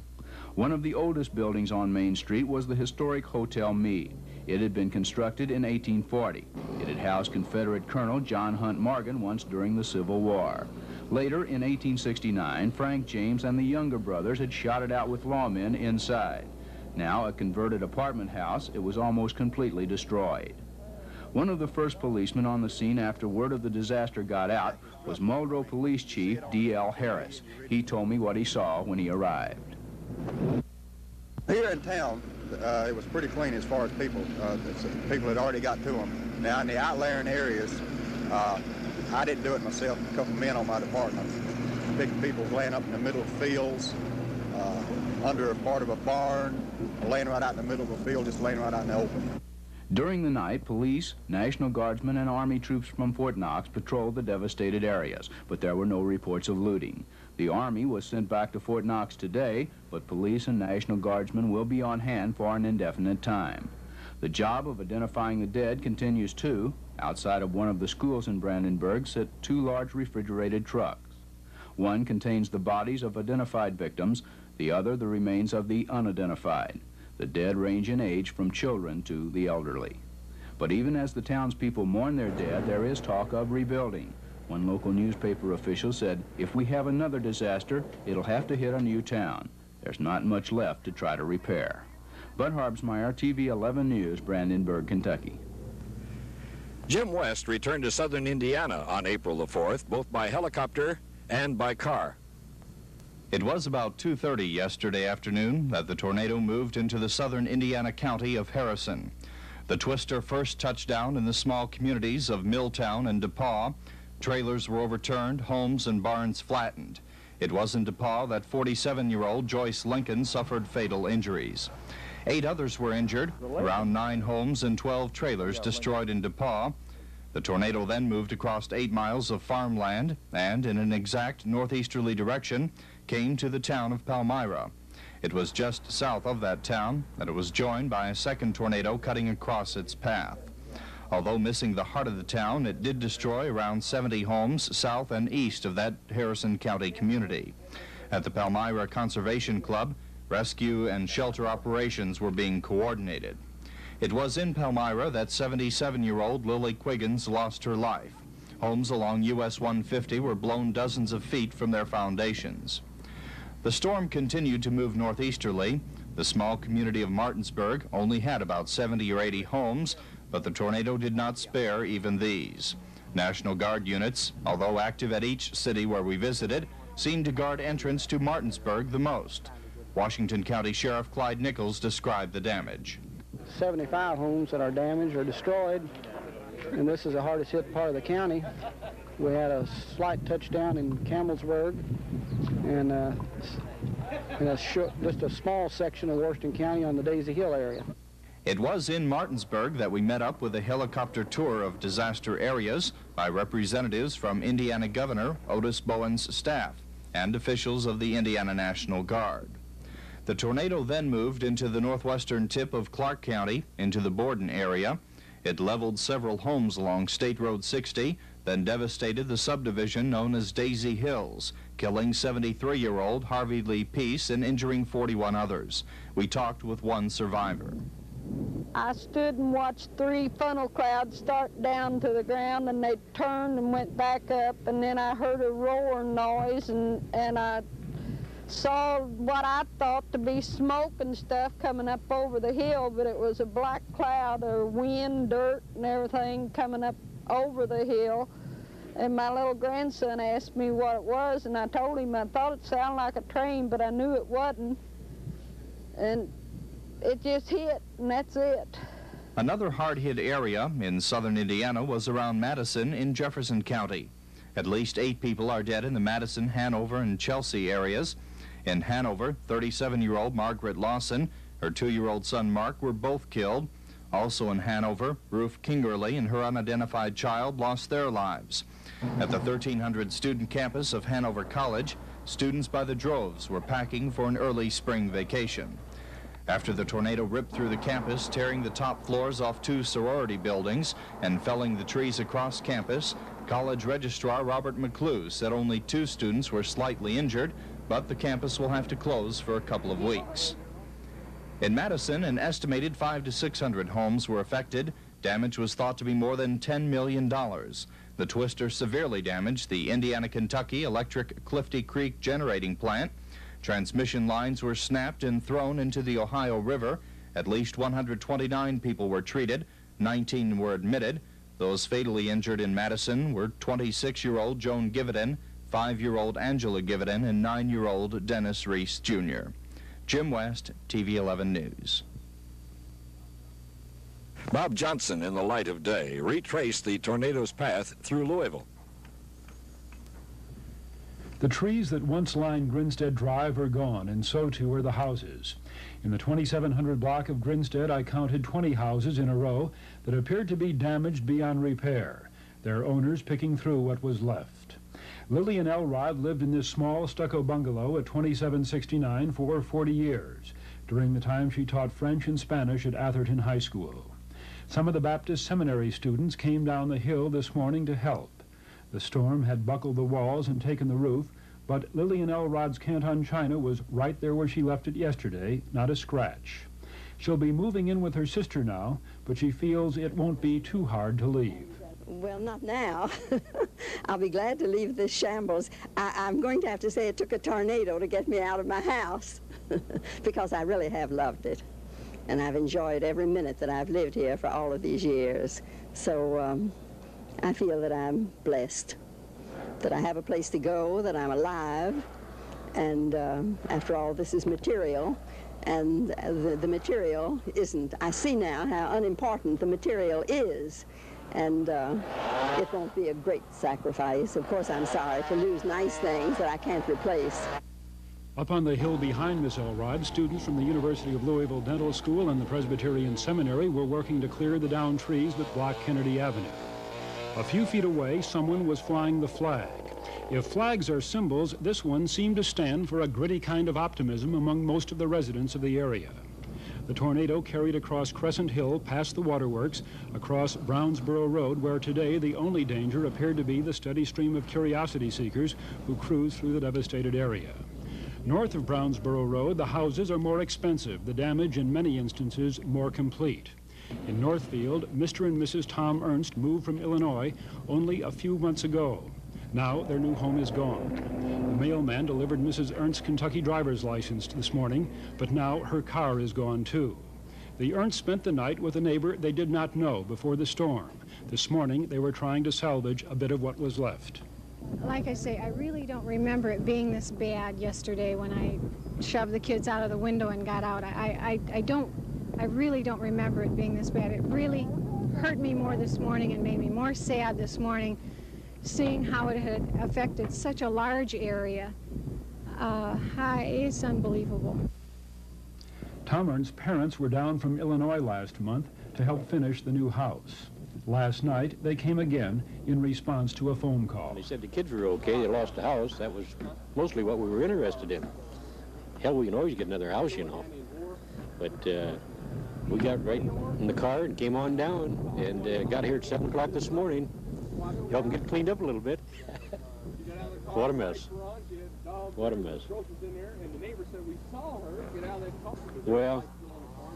One of the oldest buildings on Main Street was the historic Hotel Meade. It had been constructed in 1840. It had housed Confederate Colonel John Hunt Morgan once during the Civil War. Later, in 1869, Frank James and the Younger brothers had shot it out with lawmen inside. Now a converted apartment house, it was almost completely destroyed. One of the first policemen on the scene after word of the disaster got out was Muldraugh Police Chief D.L. Harris. He told me what he saw when he arrived. Here in town, uh, it was pretty clean as far as people. Uh, people had already got to them. Now in the outlying areas, uh, I didn't do it myself. A couple men on my department. Big people laying up in the middle of fields, uh, under a part of a barn, laying right out in the middle of a field, just laying right out in the open. During the night, police, National Guardsmen, and Army troops from Fort Knox patrolled the devastated areas, but there were no reports of looting. The Army was sent back to Fort Knox today, but police and National Guardsmen will be on hand for an indefinite time. The job of identifying the dead continues too. Outside of one of the schools in Brandenburg sit two large refrigerated trucks. One contains the bodies of identified victims, the other the remains of the unidentified. The dead range in age from children to the elderly. But even as the townspeople mourn their dead, there is talk of rebuilding. One local newspaper official said, if we have another disaster, it'll have to hit a new town. There's not much left to try to repair. Bud Harbsmeyer, TV 11 News, Brandenburg, Kentucky. Jim West returned to southern Indiana on April the 4th, both by helicopter and by car. It was about 2.30 yesterday afternoon that the tornado moved into the southern Indiana county of Harrison. The twister first touched down in the small communities of Milltown and DePauw. Trailers were overturned, homes and barns flattened. It was in DePauw that 47-year-old Joyce Lincoln suffered fatal injuries. Eight others were injured, around nine homes and 12 trailers destroyed in DePauw. The tornado then moved across eight miles of farmland and, in an exact northeasterly direction, came to the town of Palmyra. It was just south of that town that it was joined by a second tornado cutting across its path. Although missing the heart of the town, it did destroy around 70 homes south and east of that Harrison County community. At the Palmyra Conservation Club, rescue and shelter operations were being coordinated. It was in Palmyra that 77-year-old Lily Quiggins lost her life. Homes along US 150 were blown dozens of feet from their foundations. The storm continued to move northeasterly. The small community of Martinsburg only had about 70 or 80 homes, but the tornado did not spare even these. National Guard units, although active at each city where we visited, seemed to guard entrance to Martinsburg the most. Washington County Sheriff Clyde Nichols described the damage. 75 homes that are damaged or destroyed, and this is the hardest hit part of the county. We had a slight touchdown in Campbellsburg, and, uh, and a just a small section of Washington County on the Daisy Hill area. It was in Martinsburg that we met up with a helicopter tour of disaster areas by representatives from Indiana Governor Otis Bowen's staff and officials of the Indiana National Guard. The tornado then moved into the northwestern tip of Clark County into the Borden area. It leveled several homes along State Road 60 then devastated the subdivision known as Daisy Hills, killing 73-year-old Harvey Lee Peace and injuring 41 others. We talked with one survivor. I stood and watched three funnel clouds start down to the ground and they turned and went back up and then I heard a roaring noise and, and I saw what I thought to be smoke and stuff coming up over the hill, but it was a black cloud of wind, dirt, and everything coming up over the hill. And my little grandson asked me what it was, and I told him I thought it sounded like a train, but I knew it wasn't. And it just hit, and that's it. Another hard-hit area in southern Indiana was around Madison in Jefferson County. At least eight people are dead in the Madison, Hanover, and Chelsea areas. In Hanover, 37-year-old Margaret Lawson, her two-year-old son Mark were both killed. Also in Hanover, Ruth Kingerly and her unidentified child lost their lives. At the 1,300 student campus of Hanover College, students by the droves were packing for an early spring vacation. After the tornado ripped through the campus, tearing the top floors off two sorority buildings and felling the trees across campus, college registrar Robert McClue said only two students were slightly injured, but the campus will have to close for a couple of weeks. In Madison, an estimated five to 600 homes were affected. Damage was thought to be more than $10 million. The twister severely damaged the Indiana-Kentucky Electric Clifty Creek generating plant. Transmission lines were snapped and thrown into the Ohio River. At least 129 people were treated. 19 were admitted. Those fatally injured in Madison were 26-year-old Joan Gividen, 5-year-old Angela Gividen, and 9-year-old Dennis Reese, Jr. Jim West, TV 11 News. Bob Johnson, in the light of day, retraced the tornado's path through Louisville. The trees that once lined Grinstead Drive are gone, and so too are the houses. In the 2700 block of Grinstead, I counted 20 houses in a row that appeared to be damaged beyond repair, their owners picking through what was left. Lillian Elrod lived in this small stucco bungalow at 2769 for 40 years, during the time she taught French and Spanish at Atherton High School. Some of the Baptist seminary students came down the hill this morning to help. The storm had buckled the walls and taken the roof, but Lillian Elrod's Canton china was right there where she left it yesterday, not a scratch. She'll be moving in with her sister now, but she feels it won't be too hard to leave. Well, not now. I'll be glad to leave this shambles. I, am going to have to say it took a tornado to get me out of my house because I really have loved it and I've enjoyed every minute that I've lived here for all of these years. So um, I feel that I'm blessed, that I have a place to go, that I'm alive, and um, after all, this is material, and the, the material isn't. I see now how unimportant the material is, and uh, it won't be a great sacrifice. Of course, I'm sorry to lose nice things that I can't replace. Up on the hill behind Miss Elrod, students from the University of Louisville Dental School and the Presbyterian Seminary were working to clear the downed trees that block Kennedy Avenue. A few feet away, someone was flying the flag. If flags are symbols, this one seemed to stand for a gritty kind of optimism among most of the residents of the area. The tornado carried across Crescent Hill past the waterworks, across Brownsboro Road, where today the only danger appeared to be the steady stream of curiosity seekers who cruise through the devastated area. North of Brownsboro Road, the houses are more expensive, the damage in many instances more complete. In Northfield, Mr. and Mrs. Tom Ernst moved from Illinois only a few months ago. Now their new home is gone. The mailman delivered Mrs. Ernst's Kentucky driver's license this morning, but now her car is gone too. The Ernsts spent the night with a neighbor they did not know before the storm. This morning they were trying to salvage a bit of what was left like I say, I really don't remember it being this bad yesterday when I shoved the kids out of the window and got out. I, I, I don't, I really don't remember it being this bad. It really hurt me more this morning and made me more sad this morning seeing how it had affected such a large area. Uh, it's unbelievable. Tom Ernst's parents were down from Illinois last month to help finish the new house. Last night, they came again in response to a phone call. They said the kids were okay. They lost the house. That was mostly what we were interested in. Hell, we can always get another house, you know. But uh, we got right in the car and came on down and uh, got here at 7 o'clock this morning. Help them get cleaned up a little bit. what a mess. What a mess. Well,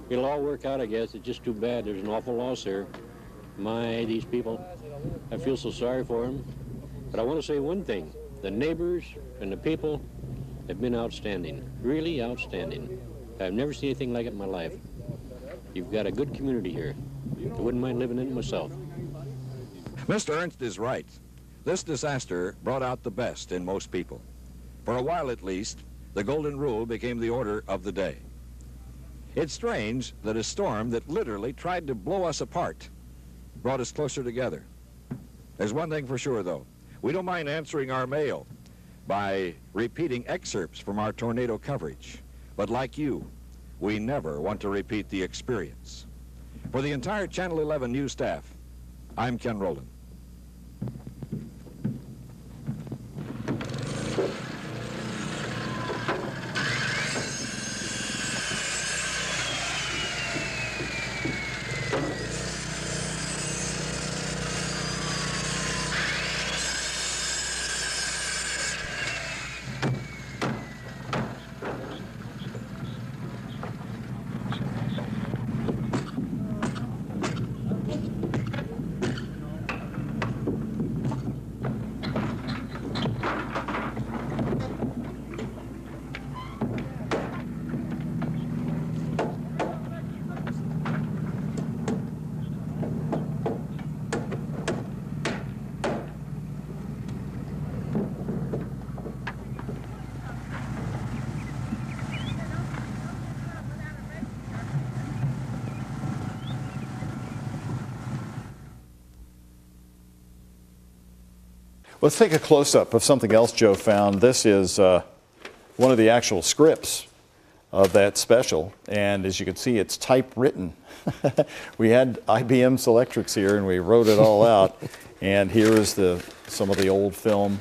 it'll all work out, I guess. It's just too bad. There's an awful loss there. My, these people, I feel so sorry for them. But I want to say one thing. The neighbors and the people have been outstanding, really outstanding. I've never seen anything like it in my life. You've got a good community here. I wouldn't mind living in it myself. Mr. Ernst is right. This disaster brought out the best in most people. For a while at least, the golden rule became the order of the day. It's strange that a storm that literally tried to blow us apart brought us closer together. There's one thing for sure, though. We don't mind answering our mail by repeating excerpts from our tornado coverage. But like you, we never want to repeat the experience. For the entire Channel 11 news staff, I'm Ken Rowland. Let's take a close-up of something else Joe found. This is uh, one of the actual scripts of that special, and as you can see, it's typewritten. we had IBM Selectrics here, and we wrote it all out. And here is the some of the old film,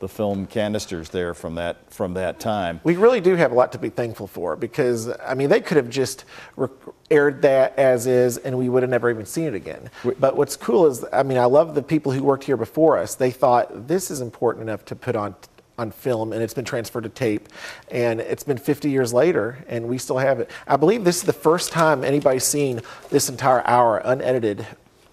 the film canisters there from that from that time. We really do have a lot to be thankful for because I mean they could have just re- aired that as is and we would have never even seen it again. But what's cool is I mean I love the people who worked here before us. They thought this is important enough to put on on film and it's been transferred to tape and it's been 50 years later and we still have it. I believe this is the first time anybody's seen this entire hour unedited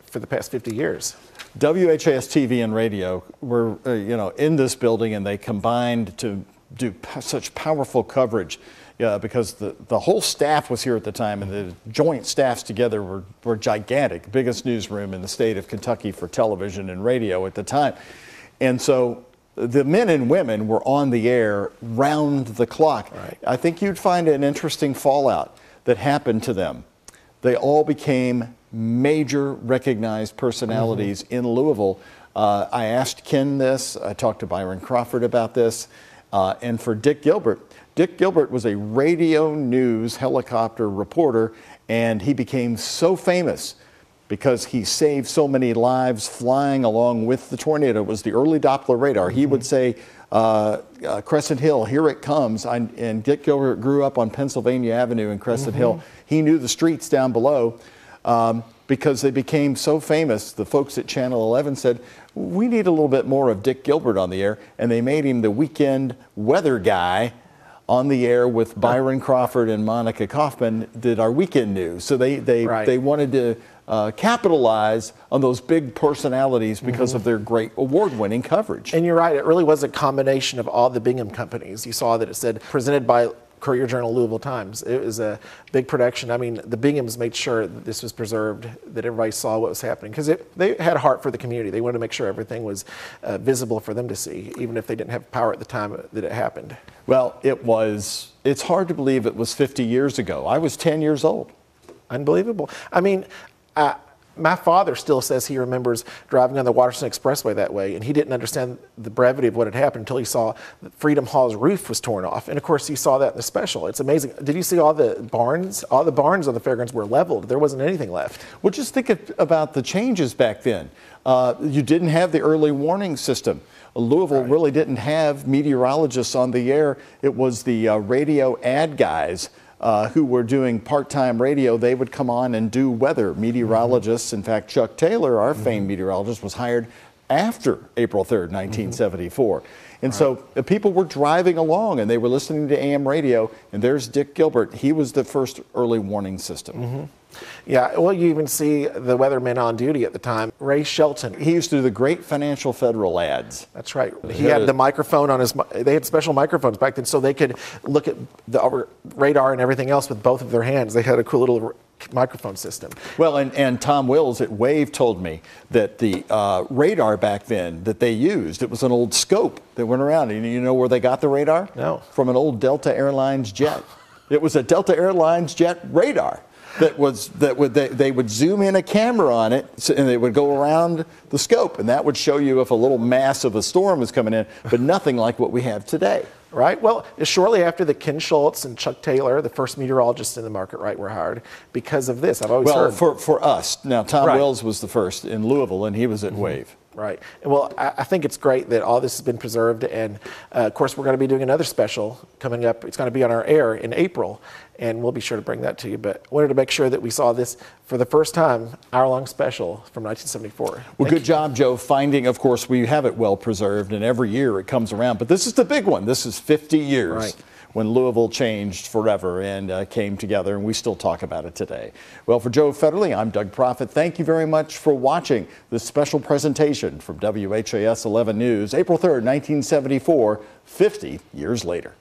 for the past 50 years. WHAS TV and radio were, uh, you know, in this building and they combined to do such powerful coverage uh, because the, the whole staff was here at the time and the joint staffs together were, were gigantic, biggest newsroom in the state of Kentucky for television and radio at the time. And so the men and women were on the air round the clock. I think you'd find an interesting fallout that happened to them. They all became major recognized personalities in Louisville. Uh, I asked Ken this, I talked to Byron Crawford about this, uh, and for Dick Gilbert, Dick Gilbert was a radio news helicopter reporter, and he became so famous because he saved so many lives flying along with the tornado. It was the early Doppler radar. He would say, uh, uh, Crescent Hill, here it comes. I, and Dick Gilbert grew up on Pennsylvania Avenue in Crescent Hill. He knew the streets down below um, because they became so famous. The folks at Channel 11 said, we need a little bit more of Dick Gilbert on the air. And they made him the weekend weather guy on the air with Byron Crawford and Monica Kaufman did our weekend news. So they, they, Right. they wanted to uh, capitalize on those big personalities because Mhm. of their great award-winning coverage. And you're right, it really was a combination of all the Bingham companies. You saw that it said presented by Courier Journal Louisville Times. It was a big production. I mean, the Binghams made sure that this was preserved, that everybody saw what was happening, because they had a heart for the community. They wanted to make sure everything was uh, visible for them to see, even if they didn't have power at the time that it happened. Well, it was, it's hard to believe it was 50 years ago. I was 10 years old. Unbelievable. I mean, uh, my father still says he remembers driving on the Watterson Expressway that way, and he didn't understand the brevity of what had happened until he saw that Freedom Hall's roof was torn off. And of course, he saw that in the special. It's amazing. Did you see all the barns? All the barns on the fairgrounds were leveled. There wasn't anything left. Well, just think of- about the changes back then. Uh, you didn't have the early warning system. Louisville really didn't have meteorologists on the air. It was the uh, radio ad guys uh, who were doing part-time radio. They would come on and do weather. Meteorologists, in fact, Chuck Taylor, our famed meteorologist, was hired after April 3rd, 1974. And so uh, people were driving along and they were listening to AM radio, and there's Dick Gilbert. He was the first early warning system. Yeah, well, you even see the weatherman on duty at the time, Ray Shelton. He used to do the great Financial Federal ads. That's right. He had the microphone on his. They had special microphones back then, so they could look at the radar and everything else with both of their hands. They had a cool little microphone system. Well, and, and Tom Wills at Wave told me that the uh, radar back then that they used, it was an old scope that went around. And you know where they got the radar? No. From an old Delta Airlines jet. it was a Delta Airlines jet radar that was that would they, they would zoom in a camera on it so- and they would go around the scope and that would show you if a little mass of a storm was coming in, but nothing like what we have today. Right. Well, shortly after the Ken Schulz and Chuck Taylor, the first meteorologists in the market, right, were hired because of this. I've always Well, heard. for, for us, now Tom Right. Wills was the first in Louisville and he was at Wave. Right. Well, I, I think it's great that all this has been preserved. And uh, of course, we're going to be doing another special coming up. It's going to be on our air in April. And we'll be sure to bring that to you. But wanted to make sure that we saw this for the first time, hour long special from 1974. Well, good job, Joe, finding, of course, we have it well preserved, and every year it comes around. But this is the big one. This is 50 years Right. when Louisville changed forever and uh, came together, and we still talk about it today. Well, for Joe Federle, I'm Doug Proffitt. Thank you very much for watching this special presentation from WHAS 11 News, April 3rd, 1974, 50 years later.